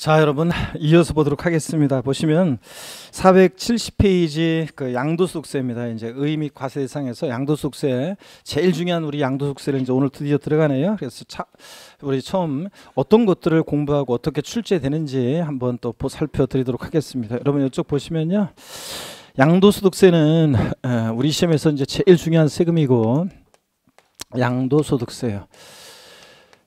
자, 여러분 이어서 보도록 하겠습니다. 보시면 470페이지 그 양도소득세입니다. 이제 의미 과세 대상에서 양도소득세 제일 중요한 우리 양도소득세를 이제 오늘 드디어 들어가네요. 그래서 차, 우리 처음 어떤 것들을 공부하고 어떻게 출제되는지 한번 또 살펴드리도록 하겠습니다. 여러분 이쪽 보시면요. 양도소득세는 우리 시험에서 이제 제일 중요한 세금이고 양도소득세요.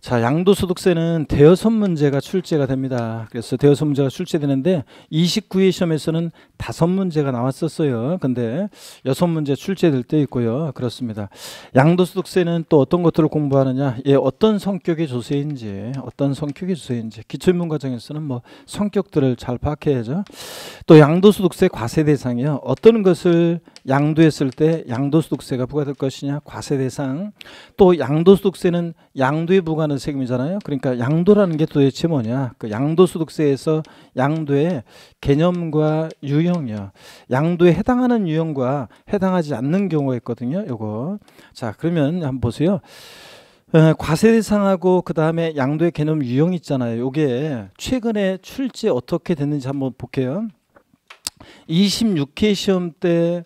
자, 양도소득세는 대여섯 문제가 출제가 됩니다. 그래서 대여섯 문제가 출제되는데 29회 시험에서는 다섯 문제가 나왔었어요. 근데 여섯 문제 출제될 때 있고요. 그렇습니다. 양도소득세는 또 어떤 것들을 공부하느냐? 예, 어떤 성격의 조세인지, 어떤 성격의 조세인지. 기초인문 과정에서는 뭐 성격들을 잘 파악해야죠. 또 양도소득세 과세 대상이요. 어떤 것을 양도했을 때 양도소득세가 부과될 것이냐? 과세 대상. 또 양도소득세는 양도에 부과하는 하는 세금이잖아요. 그러니까 양도라는 게 도대체 뭐냐? 그 양도소득세에서 양도의 개념과 유형이요. 양도에 해당하는 유형과 해당하지 않는 경우가 있거든요. 요거. 자, 그러면 한번 보세요. 어, 과세 대상하고 그 다음에 양도의 개념 유형 있잖아요. 요게 최근에 출제 어떻게 됐는지 한번 볼게요. 26회 시험 때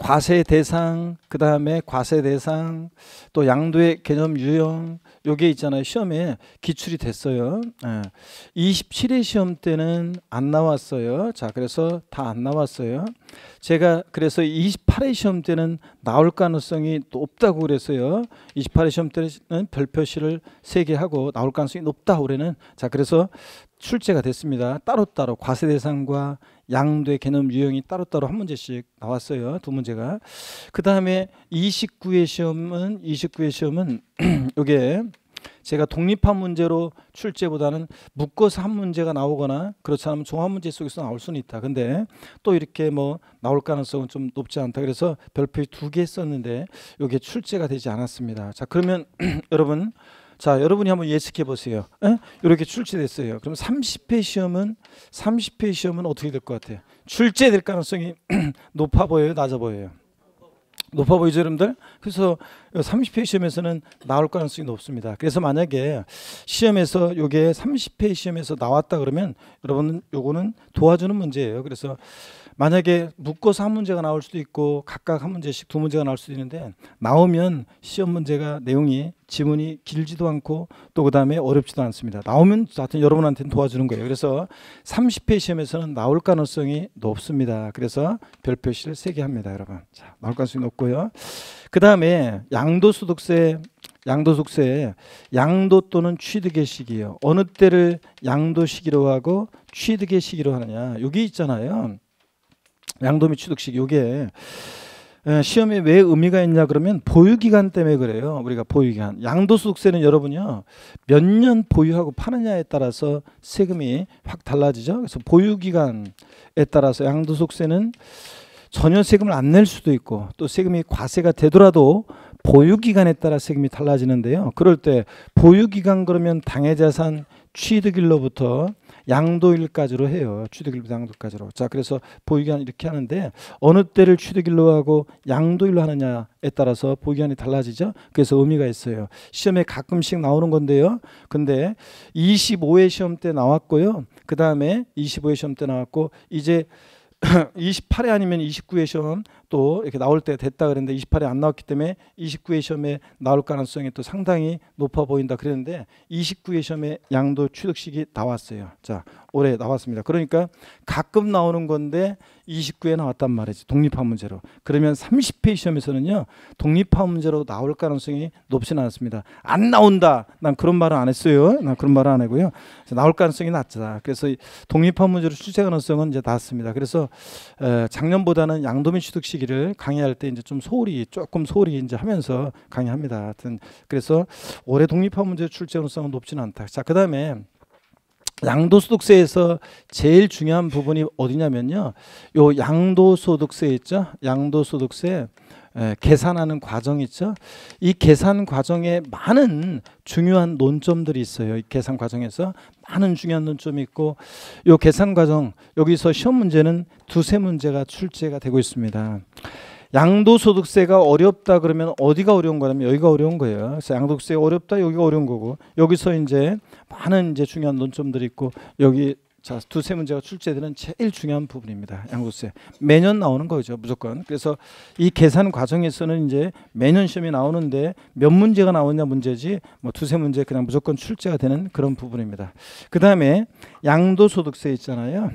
과세 대상, 그 다음에 과세 대상, 또 양도의 개념 유형, 요게 있잖아요. 시험에 기출이 됐어요. 예. 27회 시험 때는 안 나왔어요. 자, 그래서 다 안 나왔어요. 제가 그래서 28회 시험 때는 나올 가능성이 높다고 그랬어요. 28회 시험 때는 별표시를 3개 하고 나올 가능성이 높다 올해는. 자, 그래서 출제가 됐습니다. 따로따로 과세 대상과 양도의 개념 유형이 따로따로 한 문제씩 나왔어요. 두 문제가. 그 다음에 29회 시험은 29회 시험은 요게 제가 독립한 문제로 출제보다는 묶어서 한 문제가 나오거나 그렇지 않으면 종합 문제 속에서 나올 수는 있다. 근데 또 이렇게 뭐 나올 가능성은 좀 높지 않다. 그래서 별표 두 개 썼는데 요게 출제가 되지 않았습니다. 자, 그러면 여러분 자, 여러분이 한번 예측해 보세요. 에? 이렇게 출제됐어요. 그럼 30회 시험은 30회 시험은 어떻게 될 것 같아요? 출제될 가능성이 높아 보여요, 낮아 보여요? 높아 보이죠, 여러분들? 그래서 30회 시험에서는 나올 가능성이 높습니다. 그래서 만약에 시험에서 요게 30회 시험에서 나왔다 그러면 여러분은 요거는 도와주는 문제예요. 그래서 만약에 묶어서 한 문제가 나올 수도 있고 각각 한 문제씩 두 문제가 나올 수도 있는데 나오면 시험 문제가 내용이 지문이 길지도 않고 또 그다음에 어렵지도 않습니다. 나오면 하여튼 여러분한테는 도와주는 거예요. 그래서 30회 시험에서는 나올 가능성이 높습니다. 그래서 별표시를 세 개 합니다, 여러분. 자, 나올 가능성이 높고요. 그다음에 양도소득세 양도소득세 양도 또는 취득의 시기요. 어느 때를 양도 시기로 하고 취득의 시기로 하느냐. 여기 있잖아요. 양도미 취득식 요게 시험에 왜 의미가 있냐 그러면 보유기간 때문에 그래요. 우리가 보유기간. 양도소득세는 여러분요. 몇 년 보유하고 파느냐에 따라서 세금이 확 달라지죠. 그래서 보유기간에 따라서 양도소득세는 전혀 세금을 안 낼 수도 있고 또 세금이 과세가 되더라도 보유기간에 따라 세금이 달라지는데요. 그럴 때 보유기간 그러면 당해자산 취득일로부터 양도일까지로 해요. 취득일부터 양도까지로. 자, 그래서 보유기한 이렇게 하는데 어느 때를 취득일로 하고 양도일로 하느냐에 따라서 보유기한이 달라지죠. 그래서 의미가 있어요. 시험에 가끔씩 나오는 건데요. 근데 25회 시험 때 나왔고요. 그 다음에 25회 시험 때 나왔고 이제 28회 아니면 29회 시험 또 이렇게 나올 때 됐다 그랬는데 28회 안 나왔기 때문에 29회 시험에 나올 가능성이 또 상당히 높아 보인다 그랬는데 29회 시험에 양도 취득식이 나왔어요. 자, 올해 나왔습니다. 그러니까 가끔 나오는 건데 29회 나왔단 말이지. 독립화 문제로. 그러면 30회 시험에서는요. 독립화 문제로 나올 가능성이 높지는 않습니다. 안 나온다. 난 그런 말은 안 했어요. 난 그런 말은 안 하고요. 나올 가능성이 낮다. 그래서 독립화 문제로 출제 가능성은 이제 낮습니다. 그래서 작년보다는 양도민 취득 시기를 강의할 때 이제 좀 소홀히 조금 소홀히 이제 하면서 강의합니다. 하여튼 그래서 올해 독립화 문제 출제 가능성은 높지는 않다. 자, 그다음에 양도소득세에서 제일 중요한 부분이 어디냐면요. 요 양도소득세 있죠. 양도소득세 에, 계산하는 과정 있죠. 이 계산 과정에 많은 중요한 논점들이 있어요. 이 계산 과정에서 많은 중요한 논점이 있고 요 계산 과정 여기서 시험 문제는 두세 문제가 출제가 되고 있습니다. 양도소득세가 어렵다 그러면 어디가 어려운 거냐면 여기가 어려운 거예요. 그래서 양도세 어렵다 여기가 어려운 거고 여기서 이제 많은 이제 중요한 논점들이 있고 여기 자 두세 문제가 출제되는 제일 중요한 부분입니다. 양도세 매년 나오는 거죠 무조건. 그래서 이 계산 과정에서는 이제 매년 시험이 나오는데 몇 문제가 나오냐 문제지 뭐 두세 문제 그냥 무조건 출제가 되는 그런 부분입니다. 그 다음에 양도소득세 있잖아요.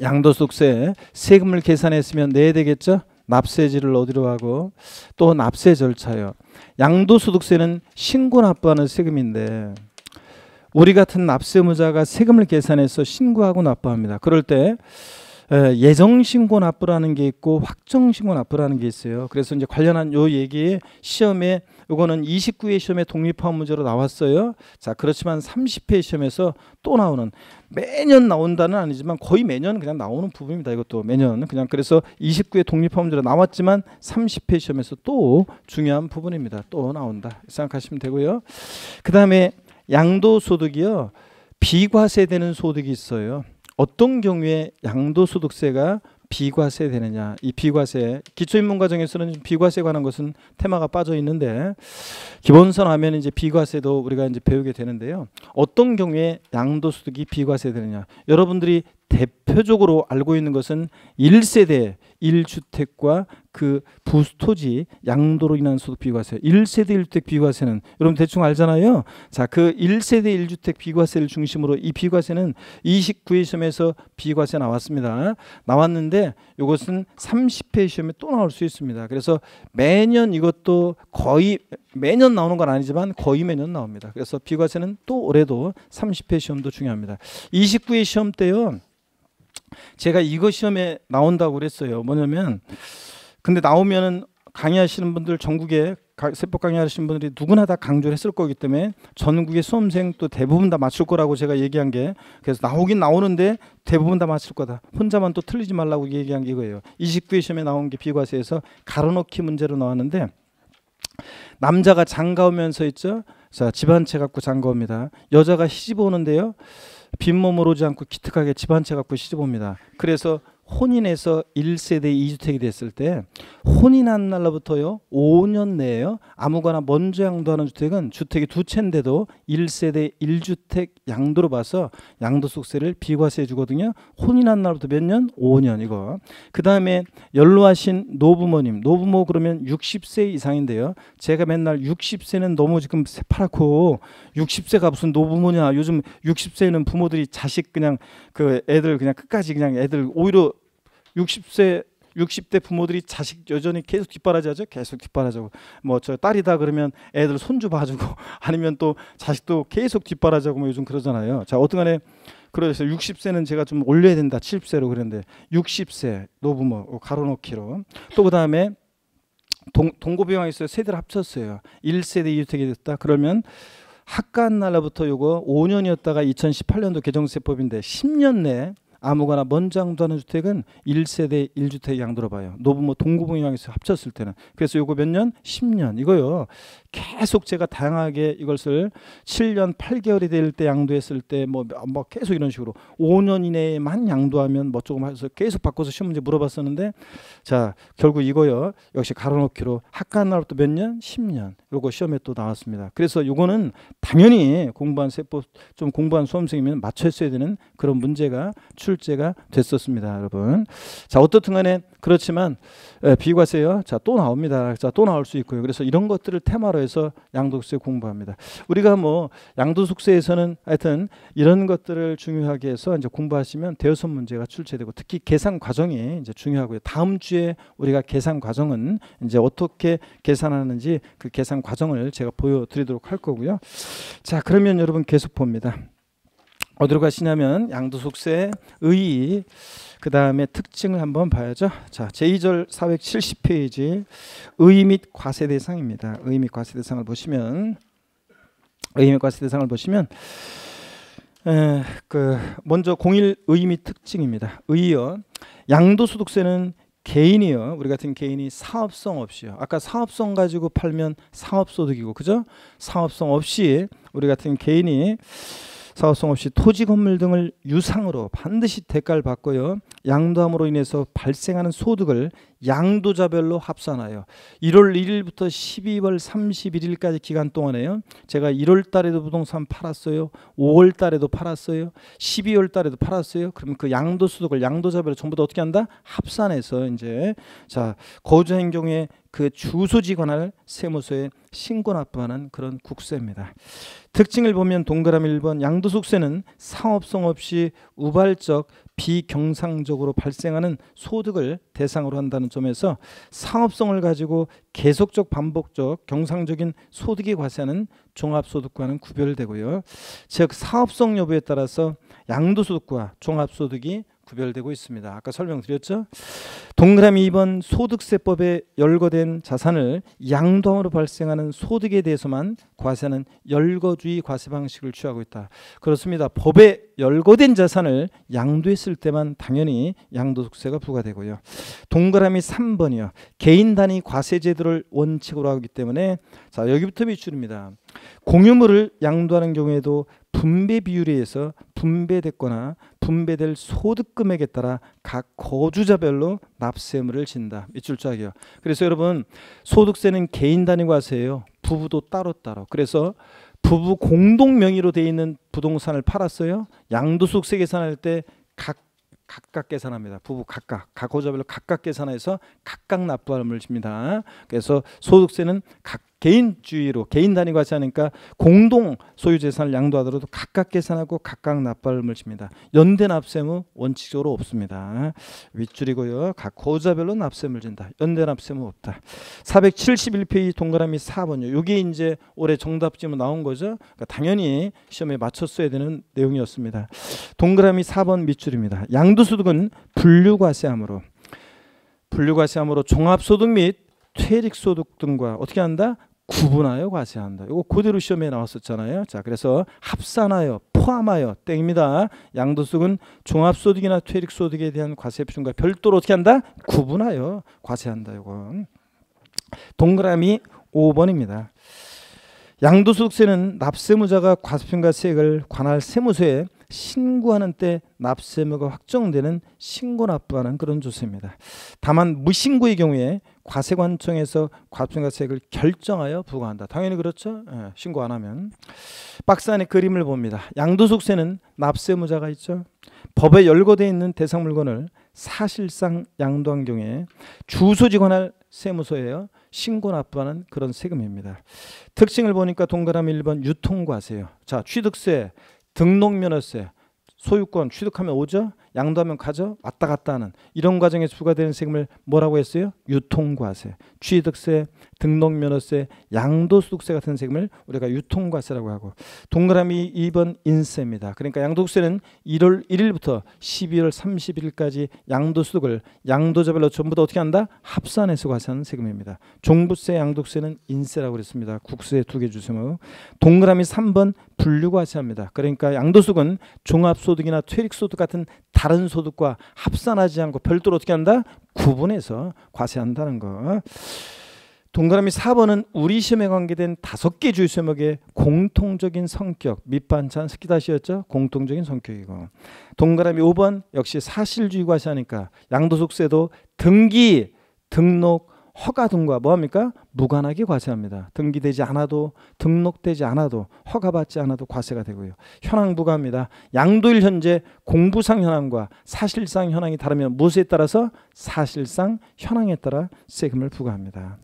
양도소득세 세금을 계산했으면 내야 되겠죠. 납세지를 어디로 하고 또 납세 절차요. 양도소득세는 신고 납부하는 세금인데 우리 같은 납세무자가 세금을 계산해서 신고하고 납부합니다. 그럴 때 예정 신고 납부라는 게 있고 확정 신고 납부라는 게 있어요. 그래서 이제 관련한 요 얘기 시험에 요거는 29회 시험에 독립화원 문제로 나왔어요. 자, 그렇지만 30회 시험에서 또 나오는 매년 나온다는 아니지만 거의 매년 그냥 나오는 부분입니다. 이것도 매년 그냥 그래서 29회 독립화 문제로 나왔지만 30회 시험에서 또 중요한 부분입니다. 또 나온다 생각하시면 되고요. 그 다음에 양도소득이요. 비과세되는 소득이 있어요. 어떤 경우에 양도소득세가 비과세 되느냐? 이 비과세 기초인문 과정에서는 비과세 관한 것은 테마가 빠져 있는데 기본선 하면 이제 비과세도 우리가 이제 배우게 되는데요. 어떤 경우에 양도소득이 비과세 되느냐? 여러분들이 대표적으로 알고 있는 것은 1세대 1주택과 그 부토지 양도로 인한 소득 비과세 1세대 1주택 비과세는 여러분 대충 알잖아요. 자, 그 1세대 1주택 비과세를 중심으로 이 비과세는 29회 시험에서 비과세 나왔습니다. 나왔는데 이것은 30회 시험에 또 나올 수 있습니다. 그래서 매년 이것도 거의 매년 나오는 건 아니지만 거의 매년 나옵니다. 그래서 비과세는 또 올해도 30회 시험도 중요합니다. 29회 시험 때요. 제가 이거 시험에 나온다고 그랬어요. 뭐냐면 근데 나오면은 강의하시는 분들 전국에 세법 강의하시는 분들이 누구나 다 강조를 했을 거기 때문에 전국의 수험생 또 대부분 다 맞출 거라고 제가 얘기한 게 그래서 나오긴 나오는데 대부분 다 맞출 거다. 혼자만 또 틀리지 말라고 얘기한 게 이거예요. 29회 시험에 나온 게 비과세에서 가로놓기 문제로 나왔는데 남자가 장가 오면서 있죠. 자, 집한채 갖고 장가 옵니다. 여자가 시집 오는데요. 빈몸으로 오지 않고 기특하게 집 한 채 갖고 시집 옵니다. 그래서 혼인해서 1세대 2주택이 됐을 때 혼인한 날로부터요 5년 내에요 아무거나 먼저 양도하는 주택은 주택이 두 채인데도 1세대 1주택 양도로 봐서 양도소득세를 비과세해 주거든요 혼인한 날부터 몇 년? 5년 이거 그 다음에 연로하신 노부모님 노부모 그러면 60세 이상인데요 제가 맨날 60세는 너무 지금 새파랗고 60세가 무슨 노부모냐 요즘 60세는 부모들이 자식 그냥 그 애들 그냥 끝까지 그냥 애들 오히려 60세 60대 부모들이 자식 여전히 계속 뒷바라지하죠. 계속 뒷바라지고 뭐 저 딸이다 그러면 애들 손주 봐주고 아니면 또 자식도 계속 뒷바라지하고 뭐 요즘 그러잖아요. 자 어떤간에 그래서 60세는 제가 좀 올려야 된다. 70세로 그랬는데 60세 노부모 가로놓기로 또 그다음에 동, 있어요. 세대를 합쳤어요. 1세대 2주택이 됐다. 그러면 학간 날로부터 요거 5년이었다가 2018년도 개정세법인데 10년 내에 아무거나 먼저 양도하는 주택은 1세대 1주택 양도로 봐요. 노부모 동구부양에서 합쳤을 때는. 그래서 요거 몇 년? 10년. 이거요. 계속 제가 다양하게 이것을 7년 8개월이 될 때 양도했을 때뭐 뭐 계속 이런 식으로 5년 이내에만 양도하면 뭐 조금 해서 계속 바꿔서 시험 문제 물어봤었는데 자, 결국 이거요. 역시 가로놓기로 학간 날부터 몇 년? 10년. 요거 시험에 또 나왔습니다. 그래서 요거는 당연히 공부한 세법 좀 공부한 수험생이면 맞췄어야 되는 그런 문제가 출 출제가 됐었습니다, 여러분. 자, 어떻든 간에 그렇지만 에, 비과세요. 자, 또 나옵니다. 자, 또 나올 수 있고요. 그래서 이런 것들을 테마로 해서 양도세 공부합니다. 우리가 뭐 양도속세에서는 하여튼 이런 것들을 중요하게 해서 이제 공부하시면 대여섯 문제가 출제되고 특히 계산 과정이 이제 중요하고요. 다음 주에 우리가 계산 과정은 이제 어떻게 계산하는지 그 계산 과정을 제가 보여드리도록 할 거고요. 자, 그러면 여러분 계속 봅니다. 어디로 가시냐면 양도속세 의의 그 다음에 특징을 한번 봐야죠. 자, 제2절 470페이지 의의 및 과세 대상입니다. 의의 및 과세 대상을 보시면 의의 및 과세 대상을 보시면 에, 그 먼저 공일 의의 및 특징입니다. 의의요. 양도소득세는 개인이요. 우리 같은 개인이 사업성 없이요. 아까 사업성 가지고 팔면 사업소득이고 그죠? 사업성 없이 우리 같은 개인이 사업성 없이 토지 건물 등을 유상으로 반드시 대가를 받고요. 양도함으로 인해서 발생하는 소득을 양도자별로 합산하여 1월 1일부터 12월 31일까지 기간 동안에요. 제가 1월 달에도 부동산 팔았어요. 5월 달에도 팔았어요. 12월 달에도 팔았어요. 그러면 그 양도 소득을 양도자별로 전부 다 어떻게 한다? 합산해서 이제 자 거주행 경우에 그 주소지 관할 세무서에 신고 납부하는 그런 국세입니다. 특징을 보면 동그라미 1번 양도소득세는 상업성 없이 우발적 비경상적으로 발생하는 소득을 대상으로 한다는 점에서 상업성을 가지고 계속적 반복적 경상적인 소득이 과세하는 종합소득과는 구별되고요. 즉 사업성 여부에 따라서 양도소득과 종합소득이 구별되고 있습니다. 아까 설명드렸죠. 동그라미 2번 소득세법에 열거된 자산을 양도함으로 발생하는 소득에 대해서만 과세하는 열거주의 과세 방식을 취하고 있다. 그렇습니다. 법에 열거된 자산을 양도했을 때만 당연히 양도소득세가 부과되고요. 동그라미 3번이요. 개인 단위 과세 제도를 원칙으로 하기 때문에 자 여기부터 밑줄입니다. 공유물을 양도하는 경우에도 분배 비율에 의해서 분배됐거나 분배될 소득 금액에 따라 각 거주자별로 납세물을 진다. 밑줄 짝이요. 그래서 여러분 소득세는 개인 단위 과세예요. 부부도 따로따로. 그래서 부부 공동 명의로 돼 있는 부동산을 팔았어요. 양도소득세 계산할 때 각 각각 계산합니다. 부부 각각 각호자별로 각각 계산해서 각각 납부함을 줍니다. 그래서 소득세는 각 개인주의로 개인 단위 과세하니까 공동 소유 재산을 양도하더라도 각각 계산하고 각각 납부함을 줍니다. 연대 납세무 원칙적으로 없습니다. 윗줄이고요. 각 고자별로 납세물 준다. 연대 납세무 없다. 471페이지 동그라미 4번요. 이게 이제 올해 정답 지문 나온 거죠. 그러니까 당연히 시험에 맞췄어야 되는 내용이었습니다. 동그라미 4번 밑줄입니다. 양도소득은 분류과세함으로 분류과세함으로 종합소득 및 퇴직소득 등과 어떻게 한다? 구분하여 과세한다. 이거 그대로 시험에 나왔었잖아요. 자, 그래서 합산하여 포함하여 땡입니다. 양도소득은 종합소득이나 퇴직소득에 대한 과세 비중과 별도로 어떻게 한다? 구분하여 과세한다. 이거 동그라미 5번입니다. 양도소득세는 납세무자가 과세표과세액을 관할 세무서에 신고하는 때 납세무가 확정되는 신고 납부하는 그런 조세입니다. 다만 무신고의 경우에 과세관청에서 과세표과세액을 결정하여 부과한다. 당연히 그렇죠. 예, 신고 안 하면 박스 안에 그림을 봅니다. 양도소득세는 납세무자가 있죠. 법에 열거되어 있는 대상 물건을 사실상 양도한 경우에 주소지 관할 세무서에요. 신고 납부하는 그런 세금입니다. 특징을 보니까 동그라미 1번 유통과세요. 자, 취득세, 등록면허세, 소유권 취득하면 오죠. 양도하면 가죠. 왔다 갔다 하는 이런 과정에서 부과되는 세금을 뭐라고 했어요? 유통과세, 취득세, 등록면허세, 양도소득세 같은 세금을 우리가 유통과세라고 하고 동그라미 2번 인세입니다. 그러니까 양도세는 1월 1일부터 12월 31일까지 양도소득을 양도자별로 전부 다 어떻게 한다? 합산해서 과세하는 세금입니다. 종부세, 양도세는 인세라고 그랬습니다. 국세 두 개 주세요. 동그라미 3번 분류과세합니다. 그러니까 양도소득은 종합소득이나 퇴직소득 같은 다른 소득과 합산하지 않고 별도로 어떻게 한다? 구분해서 과세한다는 거. 동그라미 4번은 우리 시험에 관계된 다섯 개 주요 제목의 공통적인 성격, 밑반찬 스키다시였죠? 공통적인 성격이고. 동그라미 5번 역시 사실주의 과세하니까 양도소득세도 등기, 등록, 허가 등과 뭐합니까? 무관하게 과세합니다. 등기되지 않아도 등록되지 않아도 허가받지 않아도 과세가 되고요. 현황 부과합니다. 양도일 현재 공부상 현황과 사실상 현황이 다르면 무엇에 따라서 사실상 현황에 따라 세금을 부과합니다.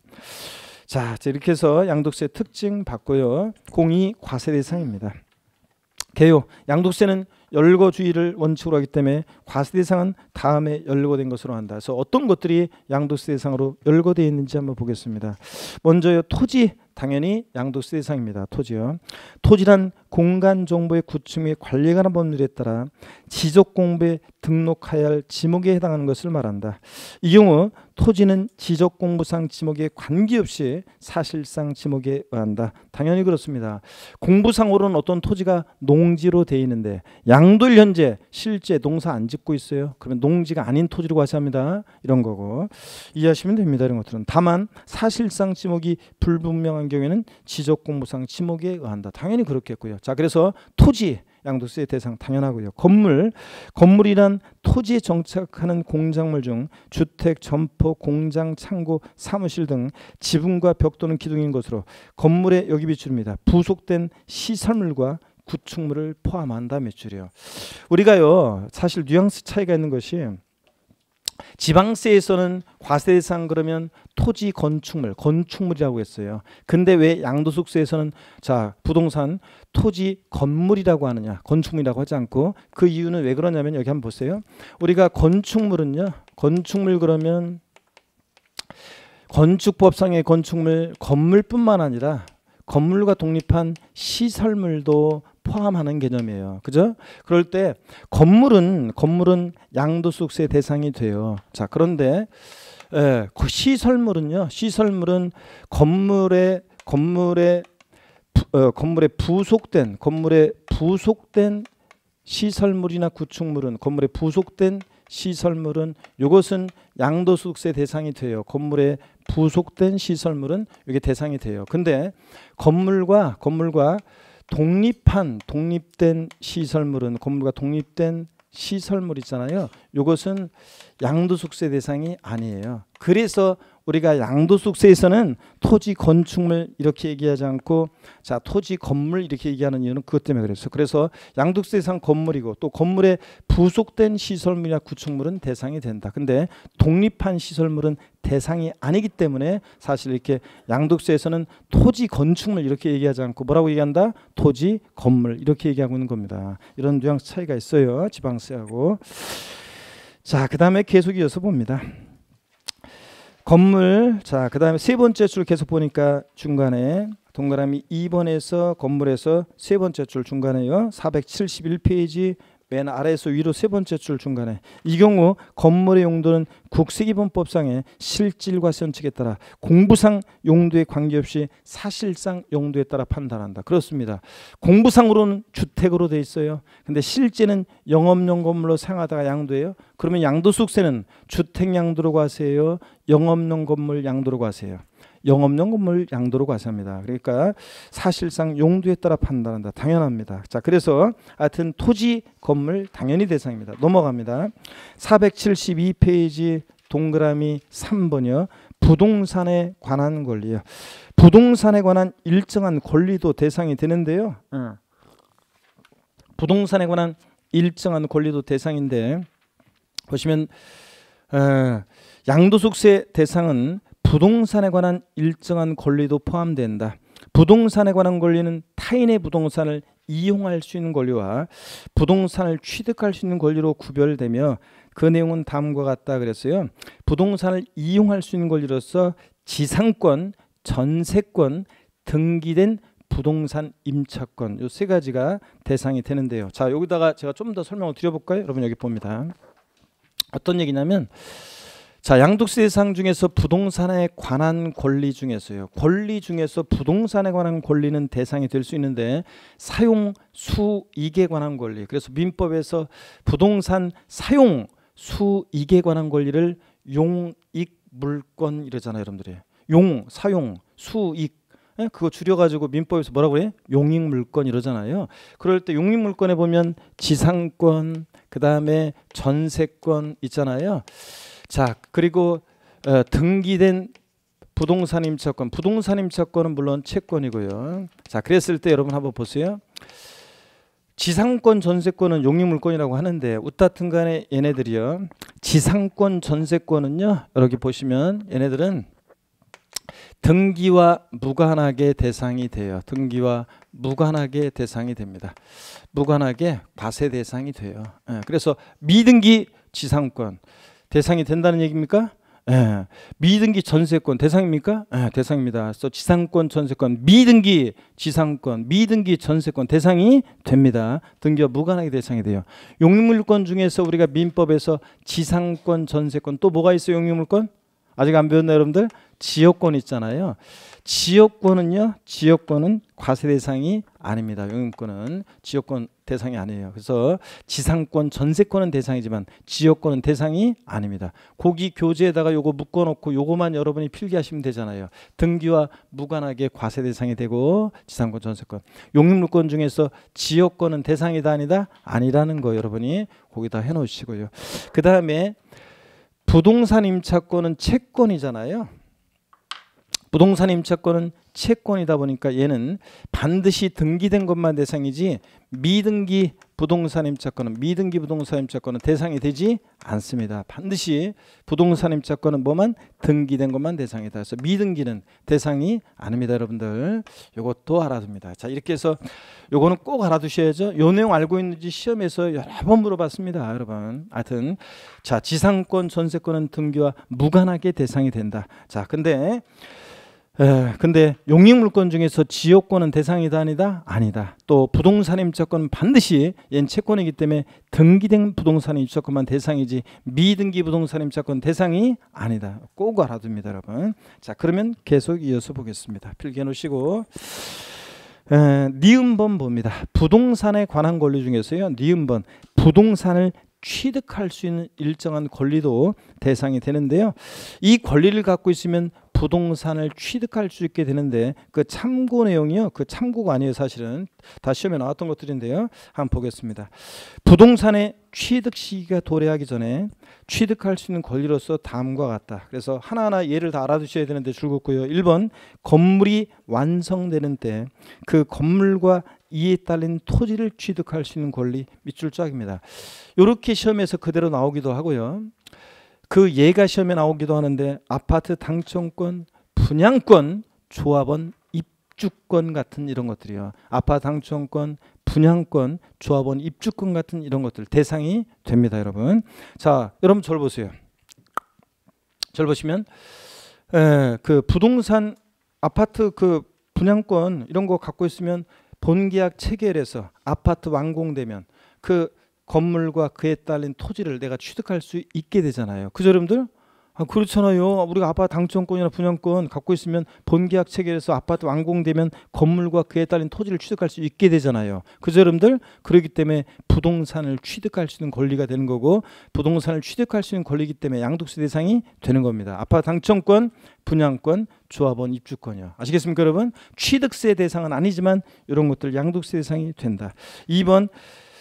자, 이렇게 해서 양도세 특징 봤고요. 공이 과세 대상입니다. 개요. 양도세는 열거주의를 원칙으로 하기 때문에 과세 대상은 다음에 열거된 것으로 한다. 그래서 어떤 것들이 양도세 대상으로 열거되어 있는지 한번 보겠습니다. 먼저요 토지 당연히 양도세 대상입니다. 토지요. 토지란 공간 정보의 구축 및 관리에 관한 법률에 따라 지적 공부에 등록해야 할 지목에 해당하는 것을 말한다. 이 경우 토지는 지적 공부상 지목에 관계없이 사실상 지목에 의한다. 당연히 그렇습니다. 공부상으로는 어떤 토지가 농지로 돼 있는데 양돌 현재 실제 농사 안 짓고 있어요. 그러면 농지가 아닌 토지로 과세합니다. 이런 거고 이해하시면 됩니다. 이런 것들은 다만 사실상 지목이 불분명한 경우에는 지적 공부상 지목에 의한다. 당연히 그렇겠고요. 자, 그래서 토지 양도세 대상 당연하고요. 건물, 건물이란 토지에 정착하는 공작물 중 주택, 점포, 공장, 창고, 사무실 등 지붕과 벽 또는 기둥인 것으로 건물에 여기 비춥니다. 부속된 시설물과 구축물을 포함한다 매출이요. 우리가요 사실 뉘앙스 차이가 있는 것이 지방세에서는 과세 대상 그러면 토지 건축물 건축물이라고 했어요. 근데 왜 양도소득세에서는 자 부동산 토지 건물이라고 하느냐 건축물이라고 하지 않고 그 이유는 왜 그러냐면 여기 한번 보세요. 우리가 건축물은요 건축물 그러면 건축법상의 건축물 건물뿐만 아니라 건물과 독립한 시설물도 포함하는 개념이에요. 그죠? 그럴 때 건물은 건물은 양도소득세 대상이 돼요. 자, 그런데 예, 그 시설물은요. 시설물은 건물의 건물의 어, 건물에 부속된 건물에 부속된 시설물이나 구축물은 건물에 부속된 시설물은 이것은 양도소득세 대상이 돼요. 건물에 부속된 시설물은 이게 대상이 돼요. 근데 건물과 건물과 독립한 독립된 시설물은 건물과 독립된 시설물 있잖아요. 이것은 양도소득세 대상이 아니에요. 그래서 우리가 양도소득세에서는 토지 건축물 이렇게 얘기하지 않고 자 토지 건물 이렇게 얘기하는 이유는 그것 때문에 그랬어. 그래서 양도소득세 대상 건물이고 또 건물에 부속된 시설물이나 구축물은 대상이 된다. 근데 독립한 시설물은 대상이 아니기 때문에 사실 이렇게 양도세에서는 토지 건축물 이렇게 얘기하지 않고 뭐라고 얘기한다? 토지 건물 이렇게 얘기하고 있는 겁니다. 이런 뉘앙스 차이가 있어요. 지방세하고. 자, 그다음에 계속 이어서 봅니다. 건물 자 그다음에 세 번째 줄 계속 보니까 중간에 동그라미 2번에서 건물에서 세 번째 줄 중간에요. 471페이지 맨 아래에서 위로 세 번째 줄 중간에 이 경우 건물의 용도는 국세기본법상의 실질과 선칙에 따라 공부상 용도에 관계없이 사실상 용도에 따라 판단한다. 그렇습니다. 공부상으로는 주택으로 돼 있어요. 근데 실제는 영업용 건물로 사용하다가 양도예요. 그러면 양도소득세는 주택 양도로 과세요. 영업용 건물 양도로 과세요. 영업용 건물 양도로 과세합니다. 그러니까 사실상 용도에 따라 판단한다. 당연합니다. 자, 그래서 하여튼 토지 건물 당연히 대상입니다. 넘어갑니다. 472페이지 동그라미 3번이요. 부동산에 관한 권리요. 부동산에 관한 일정한 권리도 대상이 되는데요. 부동산에 관한 일정한 권리도 대상인데 보시면 어, 양도소득세 대상은 부동산에 관한 일정한 권리도 포함된다. 부동산에 관한 권리는 타인의 부동산을 이용할 수 있는 권리와 부동산을 취득할 수 있는 권리로 구별되며 그 내용은 다음과 같다 그랬어요. 부동산을 이용할 수 있는 권리로서 지상권, 전세권, 등기된 부동산 임차권 이세 가지가 대상이 되는데요. 자 여기다가 제가 좀 더 설명을 드려볼까요? 여러분 여기 봅니다. 어떤 얘기냐면 자, 양도세 대상 중에서 부동산에 관한 권리 중에서요. 권리 중에서 부동산에 관한 권리는 대상이 될 수 있는데 사용 수익에 관한 권리. 그래서 민법에서 부동산 사용 수익에 관한 권리를 용익 물권 이러잖아요, 여러분들이. 용, 사용, 수익 예? 그거 줄여가지고 민법에서 뭐라고 그래? 용익물권 이러잖아요. 그럴 때 용익물권에 보면 지상권, 그 다음에 전세권 있잖아요. 자 그리고 어, 등기된 부동산 임차권, 부동산 임차권은 물론 채권이고요. 자 그랬을 때 여러분 한번 보세요. 지상권 전세권은 용익물권이라고 하는데 웃다튼 간에 얘네들이요. 지상권 전세권은요. 여기 보시면 얘네들은 등기와 무관하게 대상이 돼요. 등기와 무관하게 대상이 됩니다. 무관하게 과세 대상이 돼요. 예, 그래서 미등기 지상권 대상이 된다는 얘기입니까? 예. 미등기 전세권 대상입니까? 예, 대상입니다. 그래서 지상권 전세권 미등기 지상권 미등기 전세권 대상이 됩니다. 등기와 무관하게 대상이 돼요. 용익물권 중에서 우리가 민법에서 지상권 전세권 또 뭐가 있어요? 용익물권? 아직 안 배웠나 여러분들? 지역권 있잖아요. 지역권은요. 지역권은 과세 대상이 아닙니다. 용인권은 지역권 대상이 아니에요. 그래서 지상권, 전세권은 대상이지만 지역권은 대상이 아닙니다. 고기 교재에다가 요거 묶어 놓고 요거만 여러분이 필기하시면 되잖아요. 등기와 무관하게 과세 대상이 되고 지상권, 전세권. 용인물권 중에서 지역권은 대상이다 아니다? 아니라는 거 여러분이 거기다 해 놓으시고요. 그 다음에 부동산 임차권은 채권이잖아요. 부동산 임차권은 채권이다 보니까 얘는 반드시 등기된 것만 대상이지 미등기 부동산 임차권은 미등기 부동산 임차권은 대상이 되지 않습니다. 반드시 부동산 임차권은 뭐만 등기된 것만 대상이다. 그래서 미등기는 대상이 아닙니다, 여러분들. 이것도 알아둡니다. 자, 이렇게 해서 요거는 꼭 알아두셔야죠. 요 내용 알고 있는지 시험에서 여러 번 물어봤습니다, 여러분. 하여튼 자, 지상권, 전세권은 등기와 무관하게 대상이 된다. 자, 근데 에, 근데 용익물권 중에서 지역권은 대상이 다 아니다? 아니다. 또 부동산 임차권은 반드시 얜 채권이기 때문에 등기된 부동산 임차권만 대상이지 미등기 부동산 임차권 대상이 아니다. 꼭 알아둡니다, 여러분. 자, 그러면 계속 이어서 보겠습니다. 필기해 놓으시고 에, 니은번 봅니다. 부동산에 관한 권리 중에서요. 니은번 부동산을 취득할 수 있는 일정한 권리도 대상이 되는데요. 이 권리를 갖고 있으면 부동산을 취득할 수 있게 되는데 그 참고 내용이요. 그 참고가 아니에요, 사실은. 다 시험에 나왔던 것들인데요. 한번 보겠습니다. 부동산의 취득 시기가 도래하기 전에 취득할 수 있는 권리로서 다음과 같다. 그래서 하나하나 예를 다 알아두셔야 되는데 줄겁고요. 1번 건물이 완성되는 때 그 건물과 이에 딸린 토지를 취득할 수 있는 권리 밑줄 쫙입니다. 이렇게 시험에서 그대로 나오기도 하고요. 그 예가 시험에 나오기도 하는데 아파트 당첨권, 분양권, 조합원 입주권 같은 이런 것들이요. 아파트 당첨권, 분양권, 조합원 입주권 같은 이런 것들 대상이 됩니다, 여러분. 자, 여러분 절 보세요. 절 보시면 에, 그 부동산 아파트 그 분양권 이런 거 갖고 있으면 본계약 체결해서 아파트 완공되면 그 건물과 그에 딸린 토지를 내가 취득할 수 있게 되잖아요. 그죠, 여러분들? 아, 그렇잖아요. 우리가 아파트 당첨권이나 분양권 갖고 있으면 본계약 체결해서 아파트 완공되면 건물과 그에 딸린 토지를 취득할 수 있게 되잖아요. 그죠, 여러분들? 그렇기 때문에 부동산을 취득할 수 있는 권리가 되는 거고 부동산을 취득할 수 있는 권리이기 때문에 양도세 대상이 되는 겁니다. 아파트 당첨권, 분양권, 조합원 입주권이요. 아시겠습니까, 여러분? 취득세 대상은 아니지만 이런 것들 양도세 대상이 된다. 2번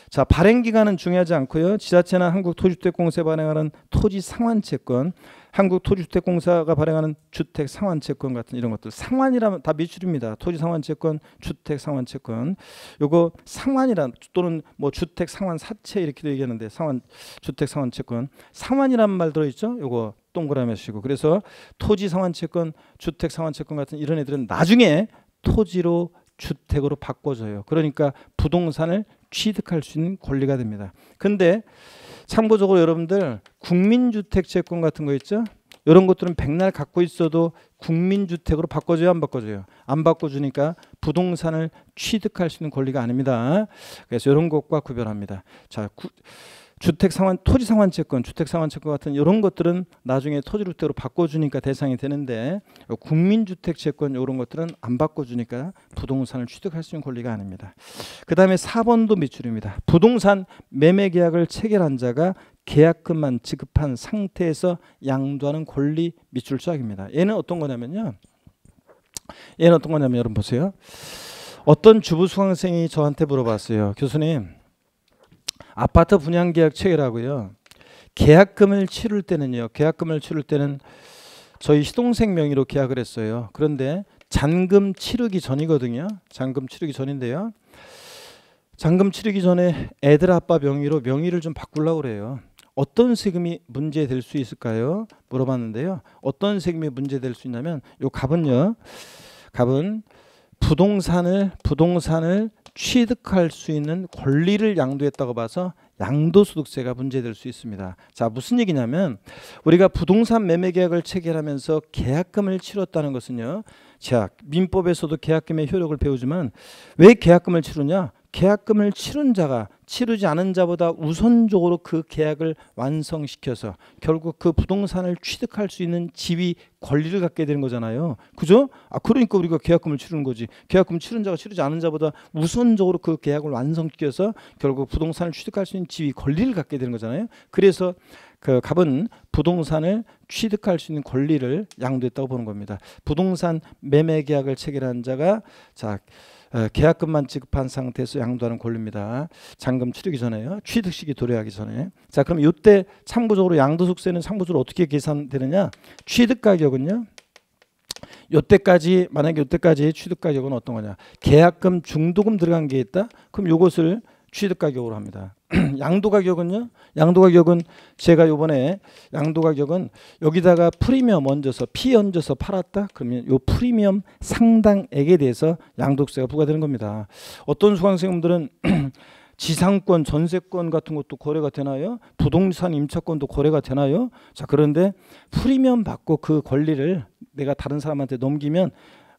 자 발행 기간은 중요하지 않고요. 지자체나 한국토지주택공사 발행하는 토지 상환채권, 한국토지주택공사가 발행하는 주택 상환채권 같은 이런 것들 상환이라면 다 미줄입니다. 토지 상환채권, 주택 상환채권. 요거 상환이란 또는 뭐 주택 상환 사채 이렇게도 얘기하는데 상환 주택 상환채권 상환이라는 말 들어 있죠. 요거 동그라미 하시고 그래서 토지 상환채권, 주택 상환채권 같은 이런 애들은 나중에 토지로 주택으로 바꿔줘요. 그러니까 부동산을 취득할 수 있는 권리가 됩니다. 근데 참고적으로 여러분들 국민주택 채권 같은 거 있죠? 이런 것들은 백날 갖고 있어도 국민주택으로 바꿔줘요, 안 바꿔줘요? 안 바꿔주니까 부동산을 취득할 수 있는 권리가 아닙니다. 그래서 이런 것과 구별합니다. 자, 구, 주택 상환 토지 상환 채권, 주택 상환 채권 같은 이런 것들은 나중에 토지 주택으로 바꿔 주니까 대상이 되는데 국민 주택 채권 이런 것들은 안 바꿔 주니까 부동산을 취득할 수 있는 권리가 아닙니다. 그 다음에 4번도 밑줄입니다. 부동산 매매 계약을 체결한 자가 계약금만 지급한 상태에서 양도하는 권리 밑줄 쫙입니다. 얘는 어떤 거냐면요. 얘는 어떤 거냐면 여러분 보세요. 어떤 주부 수강생이 저한테 물어봤어요. 교수님 아파트 분양 계약 체결하고요. 계약금을 치를 때는요. 계약금을 치를 때는 저희 시동생 명의로 계약을 했어요. 그런데 잔금 치르기 전이거든요. 잔금 치르기 전인데요. 잔금 치르기 전에 애들 아빠 명의로 명의를 좀 바꾸려고 그래요. 어떤 세금이 문제될 수 있을까요? 물어봤는데요. 어떤 세금이 문제될 수 있냐면 요 갑은요. 갑은 부동산을 부동산을 취득할 수 있는 권리를 양도했다고 봐서 양도소득세가 문제될 수 있습니다. 자 무슨 얘기냐면 우리가 부동산 매매 계약을 체결하면서 계약금을 치렀다는 것은요. 자 민법에서도 계약금의 효력을 배우지만 왜 계약금을 치르냐? 계약금을 치른 자가 치르지 않은 자보다 우선적으로 그 계약을 완성시켜서 결국 그 부동산을 취득할 수 있는 지위 권리를 갖게 되는 거잖아요. 그죠? 아 그러니까 우리가 계약금을 치르는 거지. 계약금 치른 자가 치르지 않은 자보다 우선적으로 그 계약을 완성시켜서 결국 부동산을 취득할 수 있는 지위 권리를 갖게 되는 거잖아요. 그래서 그 갑은 부동산을 취득할 수 있는 권리를 양도했다고 보는 겁니다. 부동산 매매 계약을 체결한 자가 자 어, 계약금만 지급한 상태에서 양도하는 권리입니다. 잔금 치르기 전에요. 취득 시기 도래하기 전에. 자, 그럼 이때 참고적으로 양도소득세는 참고적으로 어떻게 계산되느냐? 취득 가격은요. 요때까지 만약에 요때까지 취득 가격은 어떤 거냐? 계약금 중도금 들어간 게 있다. 그럼 요것을 취득 가격으로 합니다. 양도 가격은요. 양도 가격은 제가 요번에 양도 가격은 여기다가 프리미엄 얹어서 피 얹어서 팔았다. 그러면 요 프리미엄 상당액에 대해서 양도세가 부과되는 겁니다. 어떤 수강생분들은 지상권, 전세권 같은 것도 거래가 되나요? 부동산 임차권도 거래가 되나요? 자, 그런데 프리미엄 받고 그 권리를 내가 다른 사람한테 넘기면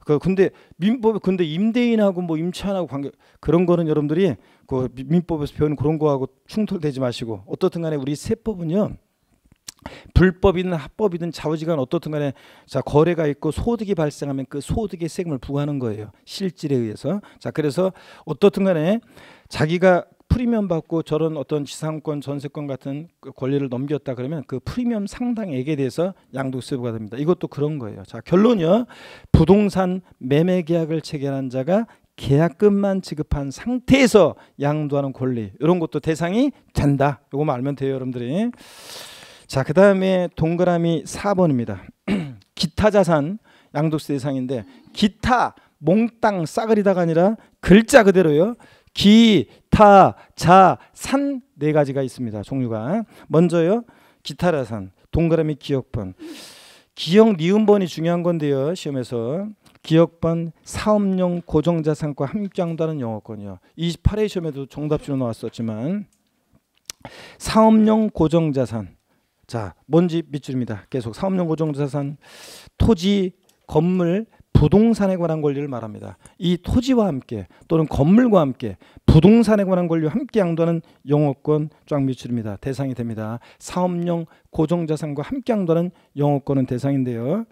그 근데 민법에 근데 임대인하고 뭐 임차인하고 관계 그런 거는 여러분들이 그 민법에서 배우는 그런 거하고 충돌되지 마시고 어떻든 간에 우리 세법은요. 불법이든 합법이든 자우지간 어떻든 간에 자 거래가 있고 소득이 발생하면 그 소득의 세금을 부과하는 거예요. 실질에 의해서. 자 그래서 어떻든 간에 자기가 프리미엄 받고 저런 어떤 지상권, 전세권 같은 그 권리를 넘겼다 그러면 그 프리미엄 상당액에 대해서 양도세 부과됩니다. 이것도 그런 거예요. 자 결론이요. 부동산 매매 계약을 체결한 자가 계약금만 지급한 상태에서 양도하는 권리 이런 것도 대상이 된다. 이거만 알면 돼요, 여러분들이. 자, 그다음에 동그라미 4번입니다. 기타 자산 양도세 대상인데 기타 몽땅 싸그리다가 아니라 글자 그대로요. 기, 타, 자, 산 네 가지가 있습니다. 종류가. 먼저요. 기타 자산 동그라미 기억번. 기억 니은번이 중요한 건데요. 시험에서 기억번 사업용 고정자산과 한다는 영어권이요. 28회 시험에도 정답지로 나왔었지만 사업용 고정자산 자 뭔지 밑줄입니다. 계속 사업용 고정자산 토지 건물 부동산에 관한 권리를 말합니다. 이 토지와 함께 또는 건물과 함께 부동산에 관한 권리와 함께 양도하는 영어권 쫙 밑줄입니다. 대상이 됩니다. 사업용 고정자산과 함께 양도하는 영어권은 대상인데요.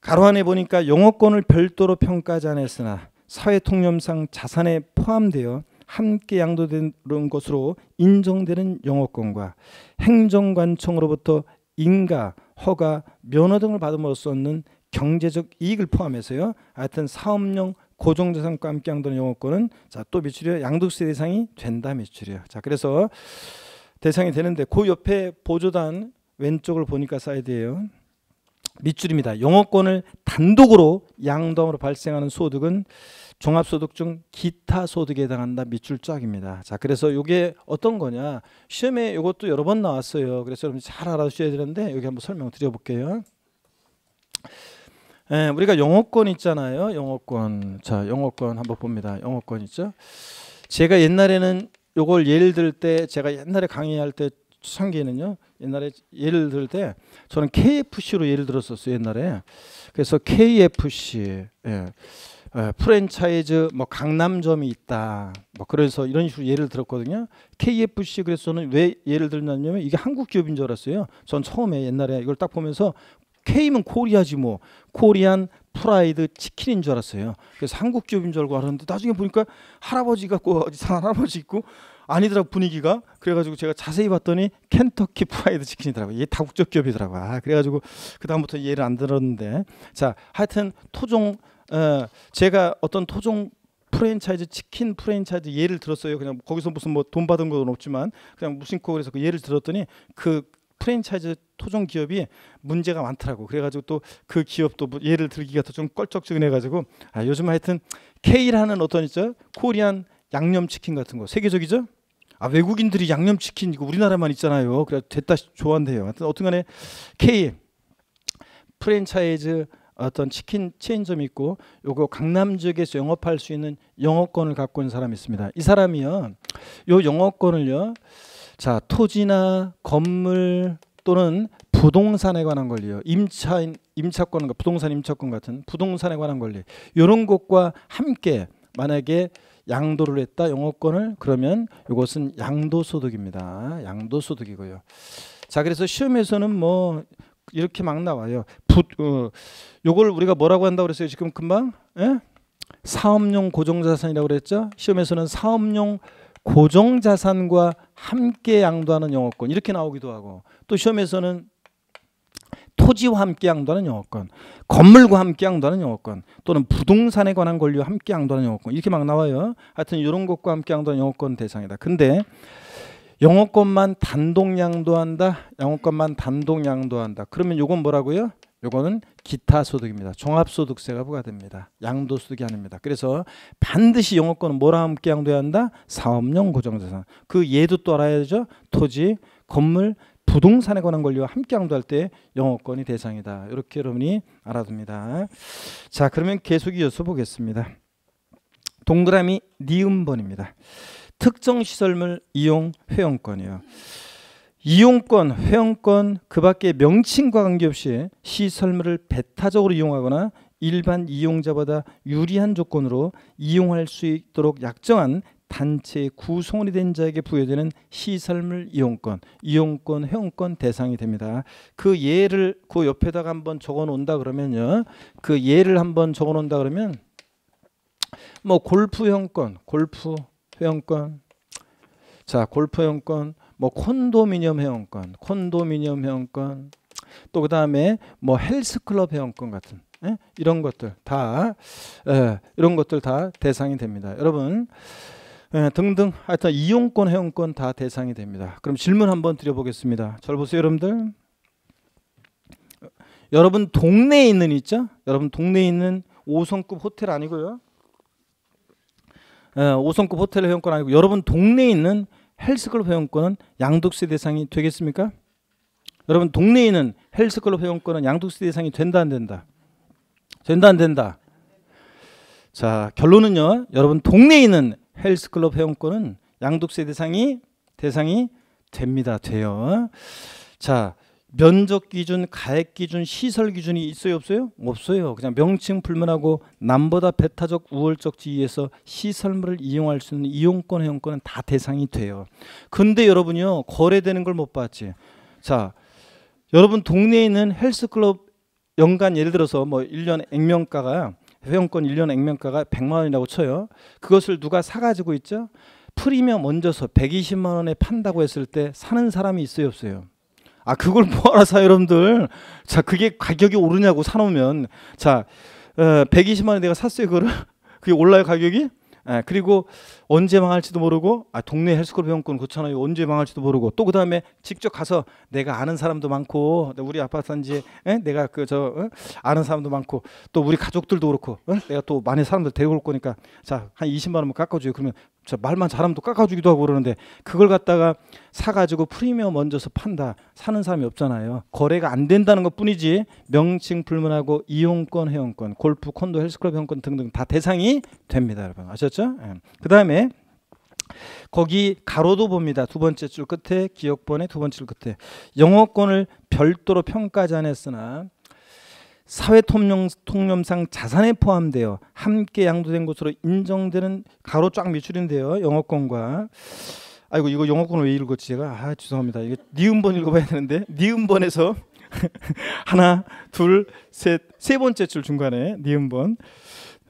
가로 안에 보니까 영어권을 별도로 평가하지 않았으나 사회 통념상 자산에 포함되어 함께 양도되는 것으로 인정되는 영어권과 행정관청으로부터 인가, 허가, 면허 등을 받음으로써 얻는 경제적 이익을 포함해서요. 하여튼 사업용 고정자산과 함께 양도하는 영어권은 자또 미출이요 양도세 대상이 된다 미출이요. 자 그래서 대상이 되는데 그 옆에 보조단 왼쪽을 보니까 사이드예요. 밑줄입니다. 영업권을 단독으로 양도함으로 발생하는 소득은 종합소득 중 기타 소득에 해당한다 밑줄 쫙입니다. 자, 그래서 이게 어떤 거냐? 시험에 이것도 여러 번 나왔어요. 그래서 여러분 잘 알아두셔야 되는데 여기 한번 설명 드려볼게요. 예, 우리가 영업권 있잖아요. 영업권. 자, 영업권 한번 봅니다. 영업권 있죠? 제가 옛날에는 요걸 예를 들 때 제가 옛날에 강의할 때 상기는요. 옛날에 예를 들 때 저는 KFC로 예를 들었었어요. 옛날에. 그래서 KFC 예. 예, 프랜차이즈 뭐 강남점이 있다. 뭐 그래서 이런 식으로 예를 들었거든요. KFC 그래서 저는 왜 예를 들냐면 이게 한국 기업인 줄 알았어요. 전 처음에 옛날에 이걸 딱 보면서 K면 코리아지 뭐. Korean Fried Chicken인 줄 알았어요. 그래서 한국 기업인 줄 알고 알았는데 나중에 보니까 할아버지 같고 이상한 할아버지 있고 아니더라 분위기가. 그래가지고 제가 자세히 봤더니 Kentucky Fried Chicken이더라고 이게 다국적 기업이더라고 아 그래가지고 그 다음부터 이 예를 안 들었는데. 자 하여튼 토종 어, 제가 어떤 토종 프랜차이즈 치킨 프랜차이즈 예를 들었어요. 그냥 거기서 무슨 뭐 돈 받은 건 없지만 그냥 무심코 그래서 그 예를 들었더니 그 프랜차이즈 토종 기업이 문제가 많더라고 그래가지고 또 그 기업도 뭐 예를 들기가 더 좀 껄쩍지근해가지고 아 요즘 하여튼 K라는 어떤 있죠 코리안 양념치킨 같은 거 세계적이죠 아 외국인들이 양념치킨 이거 우리나라만 있잖아요. 그래 됐다 좋아한대요. 하여튼 어떤간에 K 프랜차이즈 어떤 치킨 체인점 있고 요거 강남 지역에서 영업할 수 있는 영업권을 갖고 있는 사람이 있습니다. 이 사람이요. 요 영업권을요. 자, 토지나 건물 또는 부동산에 관한 권리요. 임차 임차권 부동산 임차권 같은 부동산에 관한 권리. 요런 것과 함께 만약에 양도를 했다 영어권을 그러면 이것은 양도소득입니다. 양도소득이고요. 자 그래서 시험에서는 뭐 이렇게 막 나와요. 부, 어, 요걸 우리가 뭐라고 한다고 그랬어요? 지금 금방 예? 사업용 고정자산이라고 그랬죠? 시험에서는 사업용 고정 자산과 함께 양도하는 영어권 이렇게 나오기도 하고 또 시험에서는 토지와 함께 양도하는 영어권, 건물과 함께 양도하는 영어권, 또는 부동산에 관한 권리와 함께 양도하는 영어권 이렇게 막 나와요. 하여튼 이런 것과 함께 양도하는 영어권 대상이다. 근데 영어권만 단독 양도한다. 영어권만 단독 양도한다. 그러면 요건 뭐라고요? 요거는 기타 소득입니다. 종합소득세가 부과됩니다. 양도소득이 아닙니다. 그래서 반드시 영어권은 뭐랑 함께 양도해야 한다? 사업용 고정자산. 그 예도 또 알아야죠. 토지, 건물, 부동산에 관한 권리와 함께 양도할 때 영어권이 대상이다. 이렇게 여러분이 알아둡니다. 자, 그러면 계속 이어서 보겠습니다. 동그라미 니은번입니다. 특정 시설물 이용 회원권이요. 이용권, 회원권 그 밖에 명칭과 관계없이 시설물을 배타적으로 이용하거나 일반 이용자보다 유리한 조건으로 이용할 수 있도록 약정한 단체의 구성원이 된 자에게 부여되는 시설물 이용권, 이용권, 회원권 대상이 됩니다. 그 예를 그 옆에다가 한번 적어 놓는다 그러면요. 그 예를 한번 적어 놓는다 그러면 뭐 골프 회원권, 골프 회원권 자, 골프 회원권, 뭐 콘도미니엄 회원권, 콘도미니엄 회원권, 또 그다음에 뭐 헬스클럽 회원권 같은 예? 이런 것들 다 예, 이런 것들 다 대상이 됩니다. 여러분 예, 등등 하여튼 이용권 회원권 다 대상이 됩니다. 그럼 질문 한번 드려보겠습니다. 잘 보세요, 여러분들. 여러분 동네에 있는 있죠? 여러분 동네에 있는 5성급 호텔 아니고요. 예, 5성급 호텔 회원권 아니고 여러분 동네에 있는 헬스클럽 회원권은 양독세 대상이 되겠습니까? 여러분 동네에 있는 헬스클럽 회원권은 양독세 대상이 된다 안 된다? 된다 안 된다? 자 결론은요. 여러분 동네에 있는 헬스클럽 회원권은 양독세 대상이 대상이 됩니다. 돼요. 자 면적 기준, 가액 기준, 시설 기준이 있어요, 없어요? 없어요. 그냥 명칭 불문하고 남보다 배타적 우월적 지위에서 시설물을 이용할 수 있는 이용권, 회원권은 다 대상이 돼요. 근데 여러분요, 거래되는 걸 못 봤지. 자, 여러분 동네에 있는 헬스클럽 연간 예를 들어서 뭐 1년 액면가가 회원권 1년 액면가가 100만 원이라고 쳐요. 그것을 누가 사 가지고 있죠? 프리미엄 얹어서 120만 원에 판다고 했을 때 사는 사람이 있어요, 없어요? 아 그걸 뭐하러 사 여러분들? 자 그게 가격이 오르냐고 사놓으면. 자 어, 120만 원 내가 샀어요 그거를? 그게 올라요 가격이? 예, 그리고 언제 망할지도 모르고 아 동네 헬스클럽 회원권 그렇잖아요. 언제 망할지도 모르고. 또 그다음에 직접 가서 내가 아는 사람도 많고 우리 아파트 단지에 예? 내가 그저 어? 아는 사람도 많고 또 우리 가족들도 그렇고 어? 내가 또 많은 사람들 데려올 거니까. 자 한 20만 원만 깎아줘요. 그러면 저 말만 잘하면 또 깎아주기도 하고 그러는데 그걸 갖다가 사가지고 프리미엄 얹어서 판다 사는 사람이 없잖아요. 거래가 안 된다는 것 뿐이지 명칭 불문하고 이용권, 회원권, 골프, 콘도, 헬스클럽 회원권 등등 다 대상이 됩니다. 여러분 아셨죠? 예. 그 다음에 거기 가로도 봅니다. 두 번째 줄 끝에 기억번의 두 번째 줄 끝에 영어권을 별도로 평가하지 않았으나 사회통념상 자산에 포함되어 함께 양도된 것으로 인정되는 가로 쫙 미출인데요. 영어권과 아이고 이거 영어권 왜 읽었지 제가 아 죄송합니다. 이거 니은번 읽어봐야 되는데 니은번에서 하나 둘 셋 세 번째 줄 중간에 니은번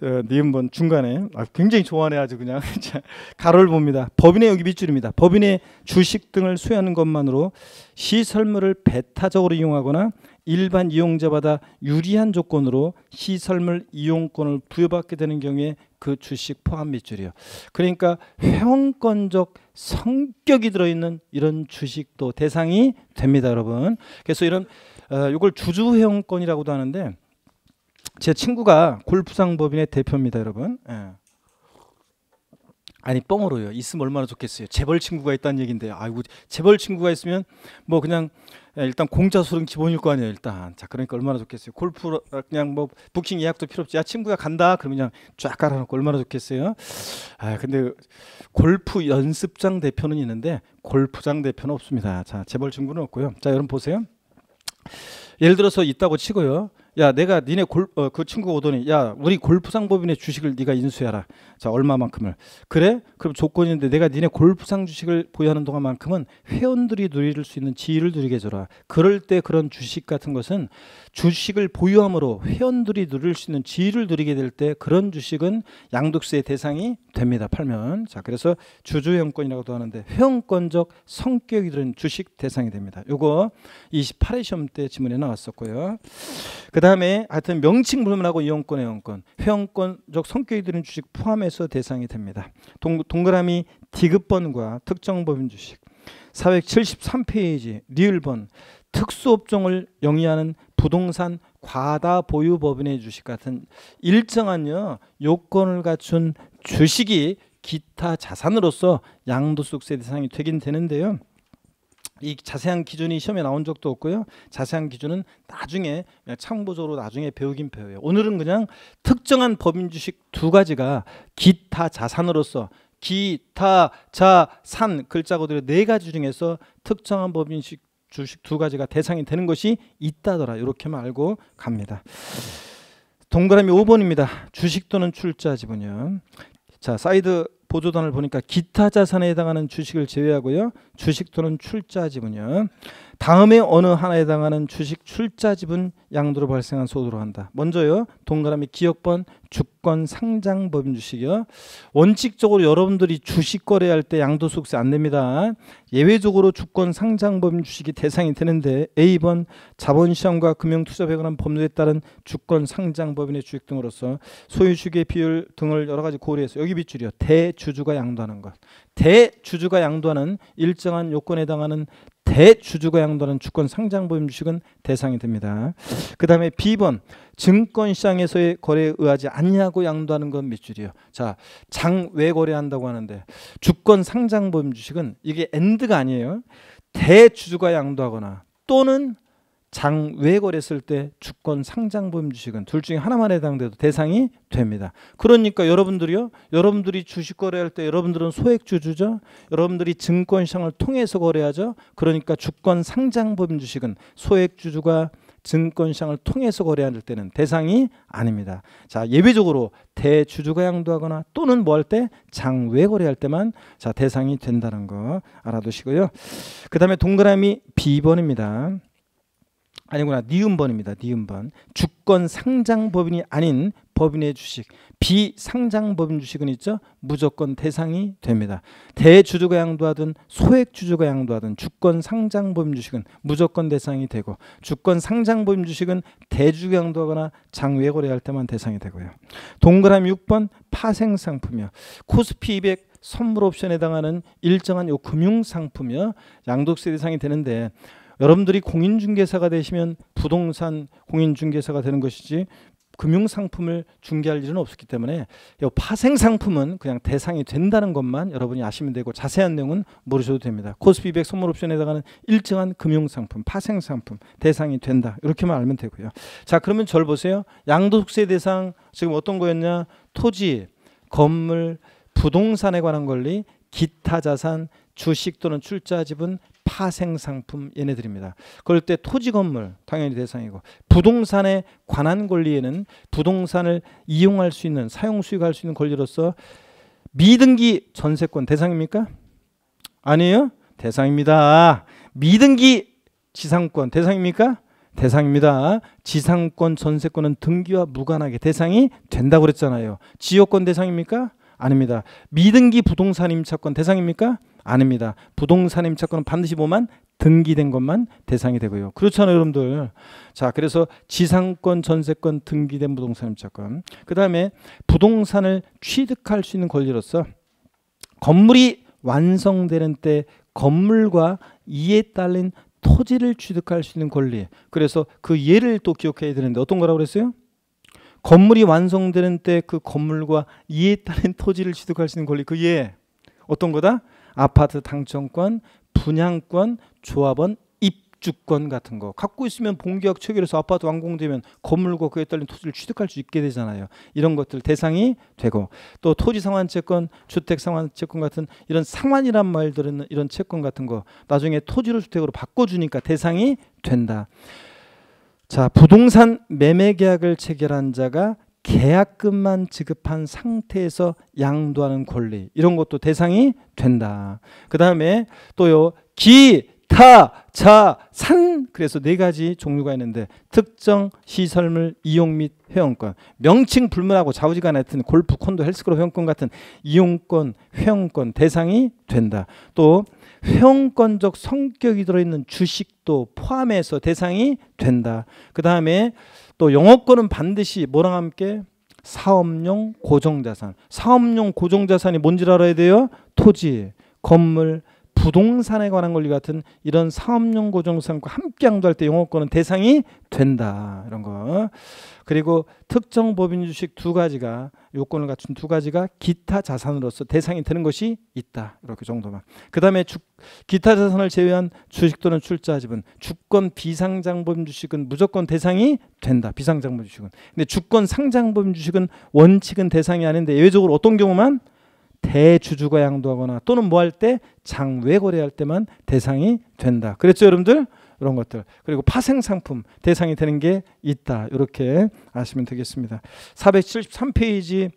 어, 니은번 중간에 아, 굉장히 좋아하네 아주 그냥 가로를 봅니다. 법인의 여기 밑줄입니다. 법인의 주식 등을 수여하는 것만으로 시설물을 배타적으로 이용하거나 일반 이용자보다 유리한 조건으로 시설물 이용권을 부여받게 되는 경우에 그 주식 포함 밑줄이요. 그러니까 회원권적 성격이 들어있는 이런 주식도 대상이 됩니다, 여러분. 그래서 이런 어, 이걸 주주 회원권이라고도 하는데 제 친구가 골프장 법인의 대표입니다, 여러분. 예. 아니 뻥으로요. 있으면 얼마나 좋겠어요. 재벌 친구가 있다는 얘긴데, 아이고 재벌 친구가 있으면 뭐 그냥 예, 일단 공짜 술은 기본일 거 아니에요. 일단 자 그러니까 얼마나 좋겠어요. 골프 그냥 뭐 부킹 예약도 필요 없지. 야 친구야 간다. 그러면 그냥 쫙 깔아놓고 얼마나 좋겠어요. 아 근데 골프 연습장 대표는 있는데 골프장 대표는 없습니다. 자 재벌 친구는 없고요. 자 여러분 보세요. 예를 들어서 있다고 치고요. 야 내가 니네 골그 친구가 오더니 야 우리 골프상 법인의 주식을 네가 인수해라. 자 얼마만큼을 그래? 그럼 조건인데 내가 니네 골프상 주식을 보유하는 동안만큼은 회원들이 누릴 수 있는 지위를 누리게 해줘라. 그럴 때 그런 주식 같은 것은 주식을 보유함으로 회원들이 누릴 수 있는 지위를 누리게 될 때 그런 주식은 양도세 대상이 됩니다. 팔면 자 그래서 주주회원권이라고도 하는데 회원권적 성격이 들은 주식 대상이 됩니다. 요거 28회 시험 때 지문에 나왔었고요. 그 다음에 하여튼 명칭 불문하고 이용권, 회원권, 회원권적 성격이 들은 주식 포함해 서 대상이 됩니다. 동, 동그라미 디귿번과 특정 법인 주식 473페이지 리을번 특수업종을 영위하는 부동산 과다 보유 법인의 주식 같은 일정한요 요건을 갖춘 주식이 기타 자산으로서 양도소득세 대상이 되긴 되는데요. 이 자세한 기준이 시험에 나온 적도 없고요. 자세한 기준은 나중에 참고적으로 나중에 배우긴 배워요. 오늘은 그냥 특정한 법인 주식 두 가지가 기타 자산으로서 기타 자산 글자 그대로 네 가지 중에서 특정한 법인 주식 주식 두 가지가 대상이 되는 것이 있다더라. 이렇게만 알고 갑니다. 동그라미 5번입니다. 주식 또는 출자 지분요. 자, 사이드 보조단을 보니까 기타 자산에 해당하는 주식을 제외하고요. 주식 또는 출자 지분요. 다음에 어느 하나에 해당하는 주식 출자 지분 양도로 발생한 소득으로 한다. 먼저요. 동그라미 기업번 주권 상장 법인 주식이요. 원칙적으로 여러분들이 주식 거래할 때 양도 소득세 안 냅니다. 예외적으로 주권 상장 법인 주식이 대상이 되는데 A번 자본시장과 금융투자 배관한 법률에 따른 주권 상장 법인의 주식 등으로서 소유주의 비율 등을 여러 가지 고려해서 여기 빗줄이요. 대주주가 양도하는 것. 대주주가 양도하는 일정한 요건에 해당하는 대주주가 양도하는 주권 상장 보임 주식은 대상이 됩니다. 그 다음에 B번 증권시장에서의 거래에 의하지 않냐고 양도하는 건 밑줄이요. 자, 장 외 거래한다고 하는데 주권 상장 보임 주식은 이게 엔드가 아니에요. 대주주가 양도하거나 또는 장외 거래했을 때 주권 상장 보임 주식은 둘 중에 하나만 해당돼도 대상이 됩니다. 그러니까 여러분들이요. 여러분들이 주식 거래할 때 여러분들은 소액 주주죠. 여러분들이 증권 시장을 통해서 거래하죠. 그러니까 주권 상장 보임 주식은 소액 주주가 증권 시장을 통해서 거래할 때는 대상이 아닙니다. 자, 예외적으로 대주주가 양도하거나 또는 뭐 할 때 장외 거래할 때만 자, 대상이 된다는 거 알아두시고요. 그 다음에 동그라미 B번입니다. 아니구나 니은번입니다. 니은번 주권 상장 법인이 아닌 법인의 주식 비상장 법인 주식은 있죠. 무조건 대상이 됩니다. 대주주가 양도하든 소액 주주가 양도하든 주권 상장 법인 주식은 무조건 대상이 되고 주권 상장 법인 주식은 대주가 양도하거나 장외 거래할 때만 대상이 되고요. 동그라미 6번 파생 상품이요. 코스피 200 선물 옵션에 해당하는 일정한 요 금융 상품이요. 양도세 대상이 되는데 여러분들이 공인중개사가 되시면 부동산 공인중개사가 되는 것이지 금융상품을 중개할 일은 없었기 때문에 파생상품은 그냥 대상이 된다는 것만 여러분이 아시면 되고 자세한 내용은 모르셔도 됩니다. 코스피 200 선물 옵션에 해당하는 일정한 금융상품, 파생상품 대상이 된다. 이렇게만 알면 되고요. 자 그러면 절 보세요. 양도세 대상 지금 어떤 거였냐? 토지, 건물, 부동산에 관한 권리, 기타 자산, 주식 또는 출자 지분, 파생 상품 얘네들입니다. 그럴 때 토지 건물 당연히 대상이고 부동산에 관한 권리에는 부동산을 이용할 수 있는 사용 수익할 수 있는 권리로서 미등기 전세권 대상입니까? 아니에요? 대상입니다. 미등기 지상권 대상입니까? 대상입니다. 지상권 전세권은 등기와 무관하게 대상이 된다고 그랬잖아요. 지역권 대상입니까? 아닙니다. 미등기 부동산 임차권 대상입니까? 아닙니다. 부동산 임차권은 반드시 뭐만 등기된 것만 대상이 되고요. 그렇잖아요, 여러분들. 자, 그래서 지상권, 전세권, 등기된 부동산 임차권. 그 다음에 부동산을 취득할 수 있는 권리로서 건물이 완성되는 때 건물과 이에 딸린 토지를 취득할 수 있는 권리. 그래서 그 예를 또 기억해야 되는데 어떤 거라고 그랬어요? 건물이 완성되는 때 그 건물과 이에 따른 토지를 취득할 수 있는 권리 그 예 어떤 거다? 아파트 당첨권, 분양권, 조합원, 입주권 같은 거 갖고 있으면 본계약 체결해서 아파트 완공되면 건물과 그에 따른 토지를 취득할 수 있게 되잖아요. 이런 것들 대상이 되고 또 토지 상환 채권, 주택 상환 채권 같은 이런 상환이란 말 들은 이런 채권 같은 거 나중에 토지로 주택으로 바꿔 주니까 대상이 된다. 자, 부동산 매매 계약을 체결한 자가 계약금만 지급한 상태에서 양도하는 권리 이런 것도 대상이 된다. 그 다음에 또요 기, 타, 자, 산 그래서 네 가지 종류가 있는데 특정 시설물 이용 및 회원권 명칭 불문하고 좌우지간 하여튼 골프, 콘도, 헬스클럽 회원권 같은 이용권, 회원권 대상이 된다. 또 회원권적 성격이 들어있는 주식도 포함해서 대상이 된다. 그 다음에 또 영업권은 반드시 뭐랑 함께 사업용 고정자산. 사업용 고정자산이 뭔지 알아야 돼요. 토지, 건물, 부동산에 관한 권리 같은 이런 사업용 고정자산과 함께 양도할 때 영업권은 대상이 된다. 이런 거. 그리고 특정 법인 주식 두 가지가 요건을 갖춘 두 가지가 기타 자산으로서 대상이 되는 것이 있다. 이렇게 정도만. 그다음에 주, 기타 자산을 제외한 주식 또는 출자 지분, 주권 비상장범 주식은 무조건 대상이 된다. 비상장범 주식은. 근데 주권 상장범 주식은 원칙은 대상이 아닌데 예외적으로 어떤 경우만 대주주가 양도하거나 또는 뭐 할 때 장외 거래할 때만 대상이 된다. 그랬죠, 여러분들? 이런 것들 그리고 파생 상품 대상이 되는 게 있다. 이렇게 아시면 되겠습니다. 473페이지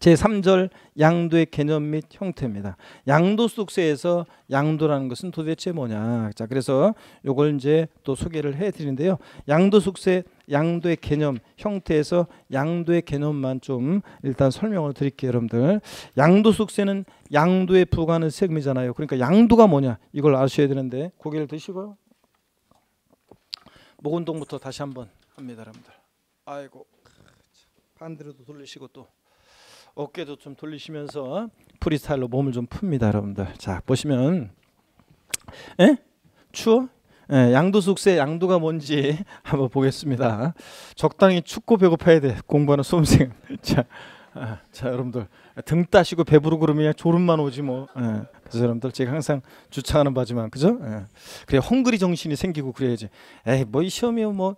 제3절 양도의 개념 및 형태입니다. 양도속세에서 양도라는 것은 도대체 뭐냐? 자, 그래서 요걸 이제 또 소개를 해 드리는데요. 양도속세 양도의 개념 형태에서 양도의 개념만 좀 일단 설명을 드릴게요, 여러분들. 양도속세는 양도에 부과하는 세금이잖아요. 그러니까 양도가 뭐냐? 이걸 아셔야 되는데 고개를 드시고요. 목 운동부터 다시 한번 합니다, 여러분들. 아이고. 반대로도 돌리시고 또 어깨도 좀 돌리시면서 프리스타일로 몸을 좀 풉니다, 여러분들. 자, 보시면 에? 추워? 예, 양도 숙세 양도가 뭔지 한번 보겠습니다. 적당히 춥고 배고파야 돼. 공부하는 수험생. 자, 아, 자 여러분들 등 따시고 배부르고 그러면 졸음만 오지 뭐. 예, 그래서 여러분들 제가 항상 주창하는 바지만 그죠? 예. 그래 헝그리 정신이 생기고 그래야지. 에이 뭐 이 시험이요 뭐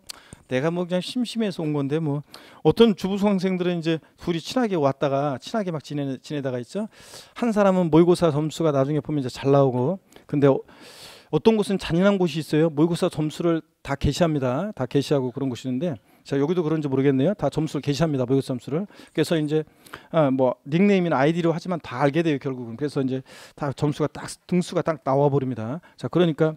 내가 뭐 그냥 심심해서 온 건데 뭐 어떤 주부 수강생들은 이제 둘이 친하게 왔다가 친하게 막 지내 지내다가 있죠. 한 사람은 모의고사 점수가 나중에 보면 이제 잘 나오고 근데 어, 어떤 곳은 잔인한 곳이 있어요. 모의고사 점수를 다 게시합니다. 다 게시하고 그런 곳이 있는데 자 여기도 그런지 모르겠네요. 다 점수를 게시합니다. 모의고사 점수를. 그래서 이제 아, 뭐 닉네임이나 아이디로 하지만 다 알게 돼요 결국은. 그래서 이제 다 점수가 딱 등수가 딱 나와 버립니다. 자 그러니까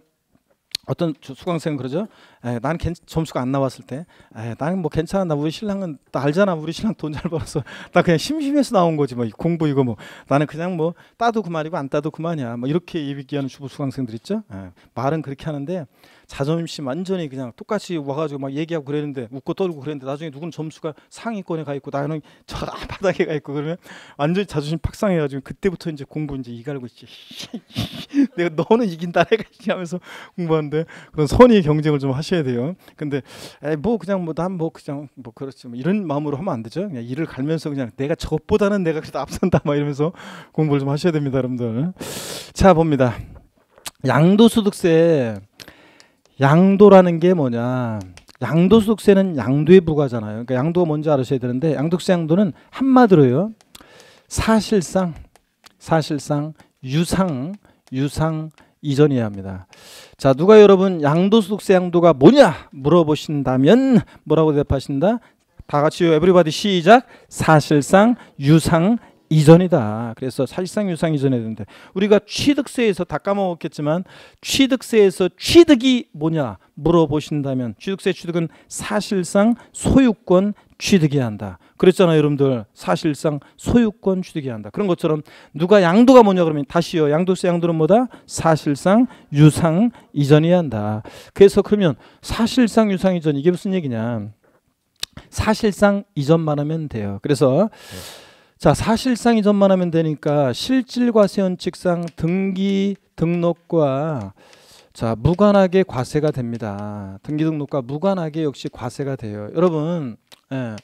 어떤 수강생 그러죠. 에, 나는 괜, 점수가 안 나왔을 때, 에, 나는 뭐 괜찮아. 나 우리 신랑은 나 알잖아. 우리 신랑 돈 잘 벌어서 나 그냥 심심해서 나온 거지. 뭐 공부 이거 뭐 나는 그냥 뭐 따도 그만이고 안 따도 그만이야. 뭐 이렇게 얘기하는 주부 수강생들 있죠. 에, 말은 그렇게 하는데 자존심 완전히 그냥 똑같이 와가지고 막 얘기하고 그랬는데 웃고 떨고 그랬는데 나중에 누구는 점수가 상위권에 가 있고 나는 저 바닥에 가 있고 그러면 완전히 자존심 팍상해가지고 그때부터 이제 공부 이제 이갈고 있지. 내가 너는 이긴다 내가 하면서 공부하는데 그런 선의 경쟁을 좀 하셔야 돼요. 근데 에이 뭐 그냥 뭐 난뭐 그냥 뭐 그렇지 뭐 이런 마음으로 하면 안 되죠. 그냥 일을 갈면서 그냥 내가 저것보다는 내가 그래도 앞선다 막 이러면서 공부를 좀 하셔야 됩니다, 여러분들. 자 봅니다. 양도소득세 양도라는 게 뭐냐? 양도소득세는 양도에 부과잖아요. 그러니까 양도가 뭔지 알으셔야 되는데 양도세 양도는 한마디로요. 사실상 사실상 유상 유상 이전이어야 합니다. 자, 누가 여러분 양도소득세 양도가 뭐냐 물어보신다면 뭐라고 대답하신다? 다 같이요. 에브리바디 시작. 사실상 유상 이전이다. 그래서 사실상 유상 이전해야 되는데 우리가 취득세에서 다 까먹었겠지만 취득세에서 취득이 뭐냐 물어보신다면 취득세 취득은 사실상 소유권 취득해야 한다. 그랬잖아요, 여러분들. 사실상 소유권 취득해야 한다. 그런 것처럼 누가 양도가 뭐냐 그러면 다시요. 양도세 양도는 뭐다? 사실상 유상 이전해야 한다. 그래서 그러면 사실상 유상 이전 이게 무슨 얘기냐? 사실상 이전만 하면 돼요. 그래서 네. 자 사실상 이전만 하면 되니까 실질과 세원칙상 등기 등록과 자 무관하게 과세가 됩니다. 등기 등록과 무관하게 역시 과세가 돼요. 여러분 예.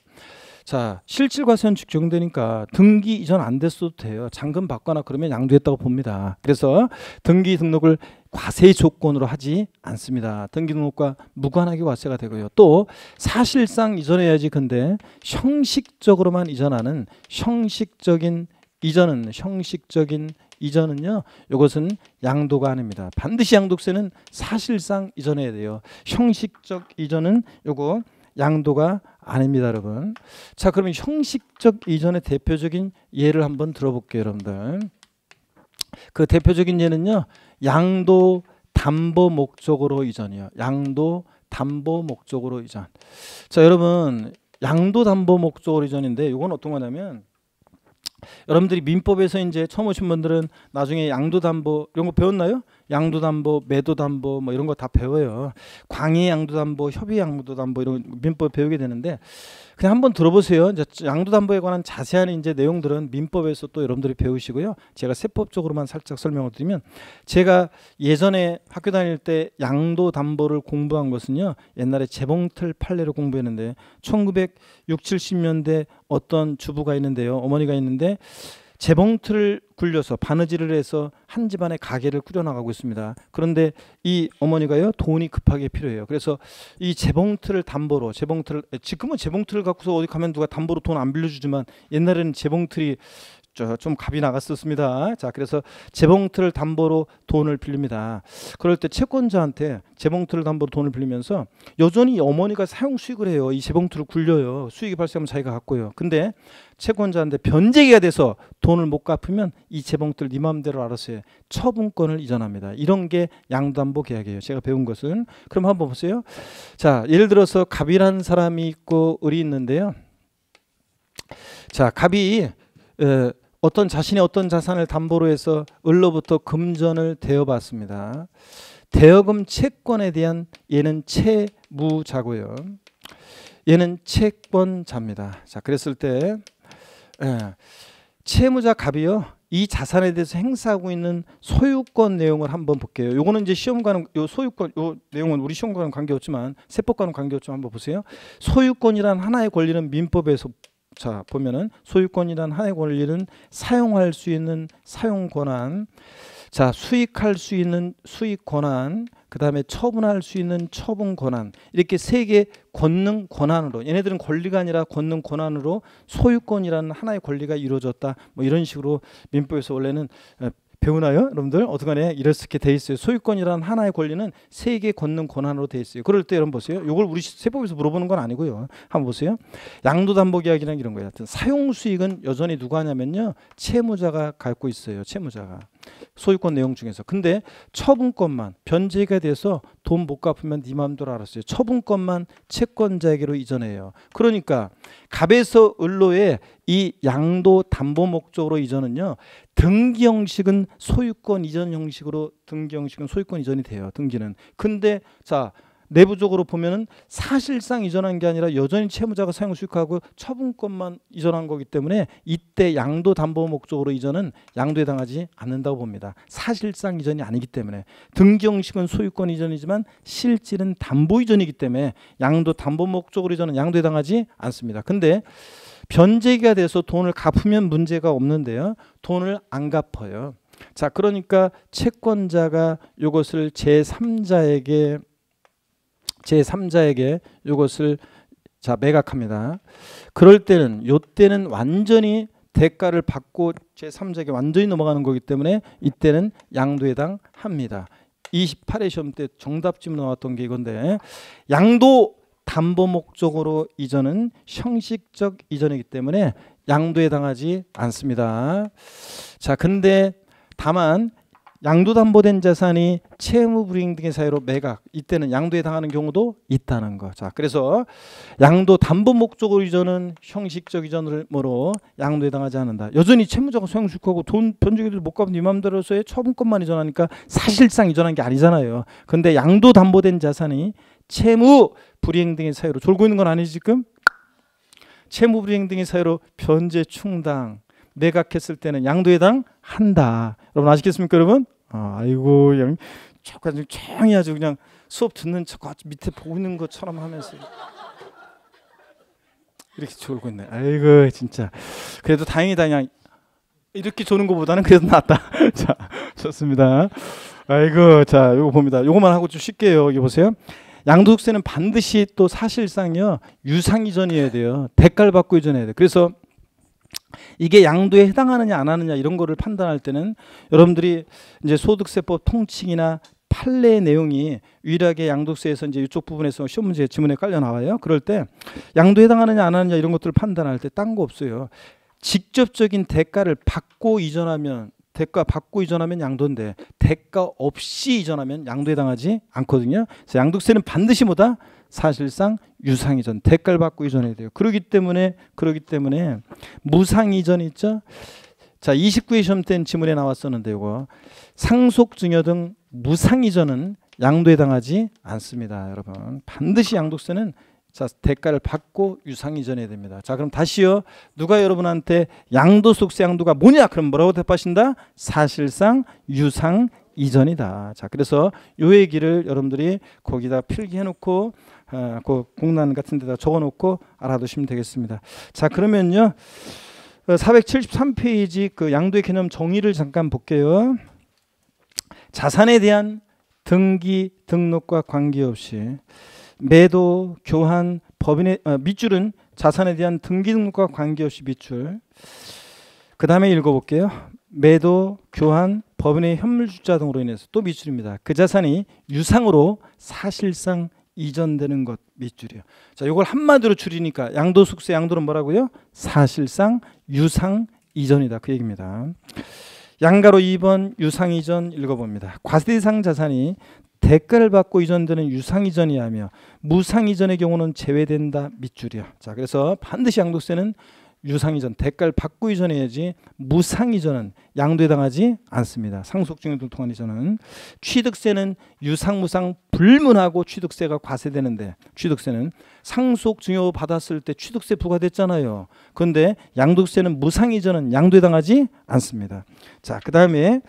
자 실질과세원칙 적용되니까 등기 이전 안 됐어도 돼요. 잔금 받거나 그러면 양도했다고 봅니다. 그래서 등기 등록을 과세 조건으로 하지 않습니다. 등기 등록과 무관하게 과세가 되고요. 또 사실상 이전해야지 근데 형식적으로만 이전하는 형식적인 이전은 형식적인 이전은요. 이것은 양도가 아닙니다. 반드시 양도세는 사실상 이전해야 돼요. 형식적 이전은 요거 양도가 아닙니다, 여러분. 자, 그러면 형식적 이전의 대표적인 예를 한번 들어볼게요, 여러분들. 그 대표적인 예는요. 양도 담보 목적으로 이전이요. 양도 담보 목적으로 이전. 자, 여러분 양도 담보 목적으로 이전인데 이건 어떤 거냐면 여러분들이 민법에서 이제 처음 오신 분들은 나중에 양도 담보 이런 거 배웠나요? 양도 담보, 매도 담보 뭐 이런 거 다 배워요. 광의 양도 담보, 협의 양도 담보 이런 민법 배우게 되는데 그냥 한번 들어보세요. 이제 양도 담보에 관한 자세한 이제 내용들은 민법에서 또 여러분들이 배우시고요. 제가 세법적으로만 살짝 설명을 드리면 제가 예전에 학교 다닐 때 양도 담보를 공부한 것은요. 옛날에 재봉틀 판례를 공부했는데 1960, 70년대 어떤 주부가 있는데요. 어머니가 있는데 재봉틀을 굴려서 바느질을 해서 한 집안의 가게를 꾸려나가고 있습니다. 그런데 이 어머니가요 돈이 급하게 필요해요. 그래서 이 재봉틀을 담보로 재봉틀 지금은 재봉틀을 갖고서 어디 가면 누가 담보로 돈 안 빌려주지만 옛날에는 재봉틀이 좀 값이 나갔었습니다. 자, 그래서 재봉틀을 담보로 돈을 빌립니다. 그럴 때 채권자한테 재봉틀을 담보로 돈을 빌리면서 여전히 어머니가 사용 수익을 해요. 이 재봉틀을 굴려요. 수익이 발생하면 자기가 갖고요. 근데 채권자한테 변제기가 돼서 돈을 못 갚으면 이 재봉틀 네 마음대로 알아서 해. 처분권을 이전합니다. 이런 게 양도담보 계약이에요. 제가 배운 것은. 그럼 한번 보세요. 자, 예를 들어서 갑이라는 사람이 있고 을이 있는데요. 자, 갑이 에, 어떤 자신의 어떤 자산을 담보로 해서 을로부터 금전을 대여받습니다. 대여금 채권에 대한 얘는 채무자고요. 얘는 채권자입니다. 자, 그랬을 때 예, 채무자 갑이요. 이 자산에 대해서 행사하고 있는 소유권 내용을 한번 볼게요. 요거는 이제 시험과는 요 소유권 요 내용은 우리 시험과는 관계없지만 세법과는 관계없지만 한번 보세요. 소유권이란 하나의 권리는 민법에서 자 보면은 소유권이란 하나의 권리는 사용할 수 있는 사용 권한, 자 수익할 수 있는 수익 권한, 그 다음에 처분할 수 있는 처분 권한 이렇게 세 개 권능 권한으로 얘네들은 권리가 아니라 권능 권한으로 소유권이라는 하나의 권리가 이루어졌다. 뭐 이런 식으로 민법에서 원래는 배우나요? 여러분들 어떻게 이렇게 돼 있어요. 소유권이라는 하나의 권리는 세계 권능 권한으로 돼 있어요. 그럴 때 여러분 보세요. 이걸 우리 세법에서 물어보는 건 아니고요. 한번 보세요. 양도담보 계약이라는 이런 거예요. 하여튼 사용 수익은 여전히 누가 하냐면요. 채무자가 갖고 있어요. 채무자가. 소유권 내용 중에서. 근데 처분권만 변제가 돼서 돈 못 갚으면 네 마음대로 알았어요. 처분권만 채권자에게로 이전해요. 그러니까 갑에서 을로의 이 양도 담보 목적으로 이전은요. 등기 형식은 소유권 이전 형식으로 등기 형식은 소유권 이전이 돼요. 등기는. 근데 자 내부적으로 보면은 사실상 이전한 게 아니라 여전히 채무자가 사용 수익하고 처분권만 이전한 거기 때문에 이때 양도 담보 목적으로 이전은 양도에 당하지 않는다고 봅니다. 사실상 이전이 아니기 때문에 등기 형식은 소유권 이전이지만 실질은 담보 이전이기 때문에 양도 담보 목적으로 이전은 양도에 당하지 않습니다. 근데 변제기가 돼서 돈을 갚으면 문제가 없는데요. 돈을 안 갚아요. 자, 그러니까 채권자가 이것을 제3자에게 제3자에게 이것을 자 매각합니다. 그럴 때는 요 때는 완전히 대가를 받고 제3자에게 완전히 넘어가는 거기 때문에 이때는 양도에 당합니다. 28회 시험 때 정답 질문 나왔던 게 이건데 양도 담보 목적으로 이전은 형식적 이전이기 때문에 양도에 당하지 않습니다. 자, 근데 다만 양도담보된 자산이 채무 불이행 등의 사유로 매각 이때는 양도에 당하는 경우도 있다는 거. 자, 그래서 양도 담보 목적으로 이전은 형식적 이전을 뭐로 양도에 당하지 않는다. 여전히 채무자가 소형수익하고 돈 변제기도 못 갚은 네 맘대로서의 처분권만 이전하니까 사실상 이전한 게 아니잖아요. 근데 양도 담보된 자산이 채무 불이행 등의 사유로 졸고 있는 건 아니지 지금? 채무 불이행 등의 사유로 변제 충당 매각했을 때는 양도에 해당 한다. 여러분 아시겠습니까, 여러분? 아, 이고 조금 조용히 아주 그냥 수업 듣는 척 밑에 보고 있는 것처럼 하면서 이렇게 졸고 있네. 아이고 진짜. 그래도 다행이다 그냥 이렇게 조는 것보다는 그래도 낫다. 자, 좋습니다. 아이고 자, 이거 봅니다. 요거만 하고 좀 쉽게요. 여기 보세요. 양도세는 반드시 또 사실상요 유상 이전이어야 돼요. 대가를 받고 이전해야 돼. 그래서 이게 양도에 해당하느냐 안 하느냐 이런 거를 판단할 때는 여러분들이 이제 소득세법 통칭이나 판례 내용이 유일하게 양도세에서 이제 이쪽 부분에서 시험 문제 지문에 깔려 나와요. 그럴 때 양도 해당하느냐 안 하느냐 이런 것들을 판단할 때 딴 거 없어요. 직접적인 대가를 받고 이전하면 대가 받고 이전하면 양도인데 대가 없이 이전하면 양도에 해당하지 않거든요. 그래서 양도세는 반드시 뭐다? 사실상 유상 이전, 대가를 받고 이전해야 돼요. 그러기 때문에 그러기 때문에 무상 이전 있죠. 자, 29회 시험 때 지문에 나왔었는데 이거 상속 증여 등 무상 이전은 양도에 해당하지 않습니다, 여러분. 반드시 양도세는 자, 대가를 받고 유상 이전해야 됩니다. 자, 그럼 다시요. 누가 여러분한테 양도속세 양도가 뭐냐? 그럼 뭐라고 대답하신다? 사실상 유상 이전이다. 자, 그래서 요 얘기를 여러분들이 거기다 필기해 놓고 어, 그 공란 같은 데다 적어 놓고 알아두시면 되겠습니다. 자, 그러면요. 473페이지 그 양도의 개념 정의를 잠깐 볼게요. 자산에 대한 등기 등록과 관계없이 매도, 교환, 법인의 어, 밑줄은 자산에 대한 등기 등록과 관계없이 밑줄. 그 다음에 읽어볼게요. 매도, 교환, 법인의 현물주자 등으로 인해서 또 밑줄입니다. 그 자산이 유상으로 사실상 이전되는 것 밑줄이요. 자, 이걸 한마디로 줄이니까 양도숙세 양도는 뭐라고요? 사실상 유상 이전이다. 그 얘기입니다. 양가로 2번 유상 이전 읽어봅니다. 과세대상 자산이 대가를 받고 이전되는 유상 이전이 하며 무상 이전의 경우는 제외된다 밑줄이요. 자, 그래서 반드시 양도세는 유상 이전 대가를 받고 이전해야지 무상 이전은 양도에 당하지 않습니다. 상속증여 등 통한 이전은 취득세는 유상 무상 불문하고 취득세가 과세되는데 취득세는 상속증여 받았을 때 취득세 부과됐잖아요. 그런데 양도세는 무상 이전은 양도에 당하지 않습니다. 자, 그다음에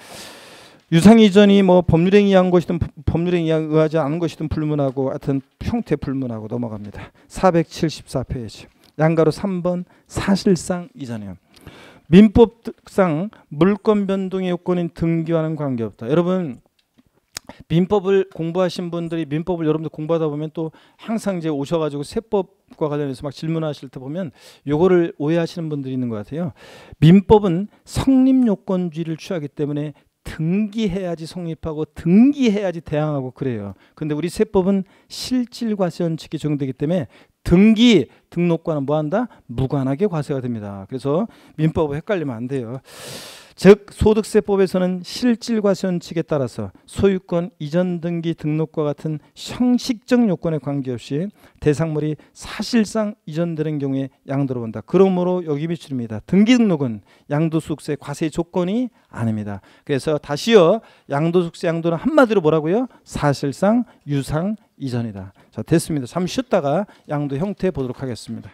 유상 이전이 뭐 법률에 의한 것이든 법률에 의하지 않은 것이든 불문하고 하여튼 형태 불문하고 넘어갑니다. 474페이지. 양가로 3번 사실상 이전이요. 민법상 물권 변동의 요건인 등기와는 관계없다. 여러분 민법을 공부하신 분들이 민법을 여러분들 공부하다 보면 또 항상 이제 오셔가지고 세법과 관련해서 막 질문하실 때 보면 요거를 오해하시는 분들이 있는 것 같아요. 민법은 성립 요건주의를 취하기 때문에 등기해야지 성립하고 등기해야지 대항하고 그래요. 근데 우리 세법은 실질 과세 원칙이 적용되기 때문에 등기 등록과는 뭐한다? 무관하게 과세가 됩니다. 그래서 민법을 헷갈리면 안 돼요. 즉 소득세법에서는 실질과세 원칙에 따라서 소유권 이전 등기 등록과 같은 형식적 요건에 관계없이 대상물이 사실상 이전되는 경우에 양도로 본다. 그러므로 여기 비출입니다. 등기 등록은 양도소득세 과세 조건이 아닙니다. 그래서 다시요 양도소득세 양도는 한마디로 뭐라고요? 사실상 유상 이전이다. 자 됐습니다. 잠시 쉬었다가 양도 형태 보도록 하겠습니다.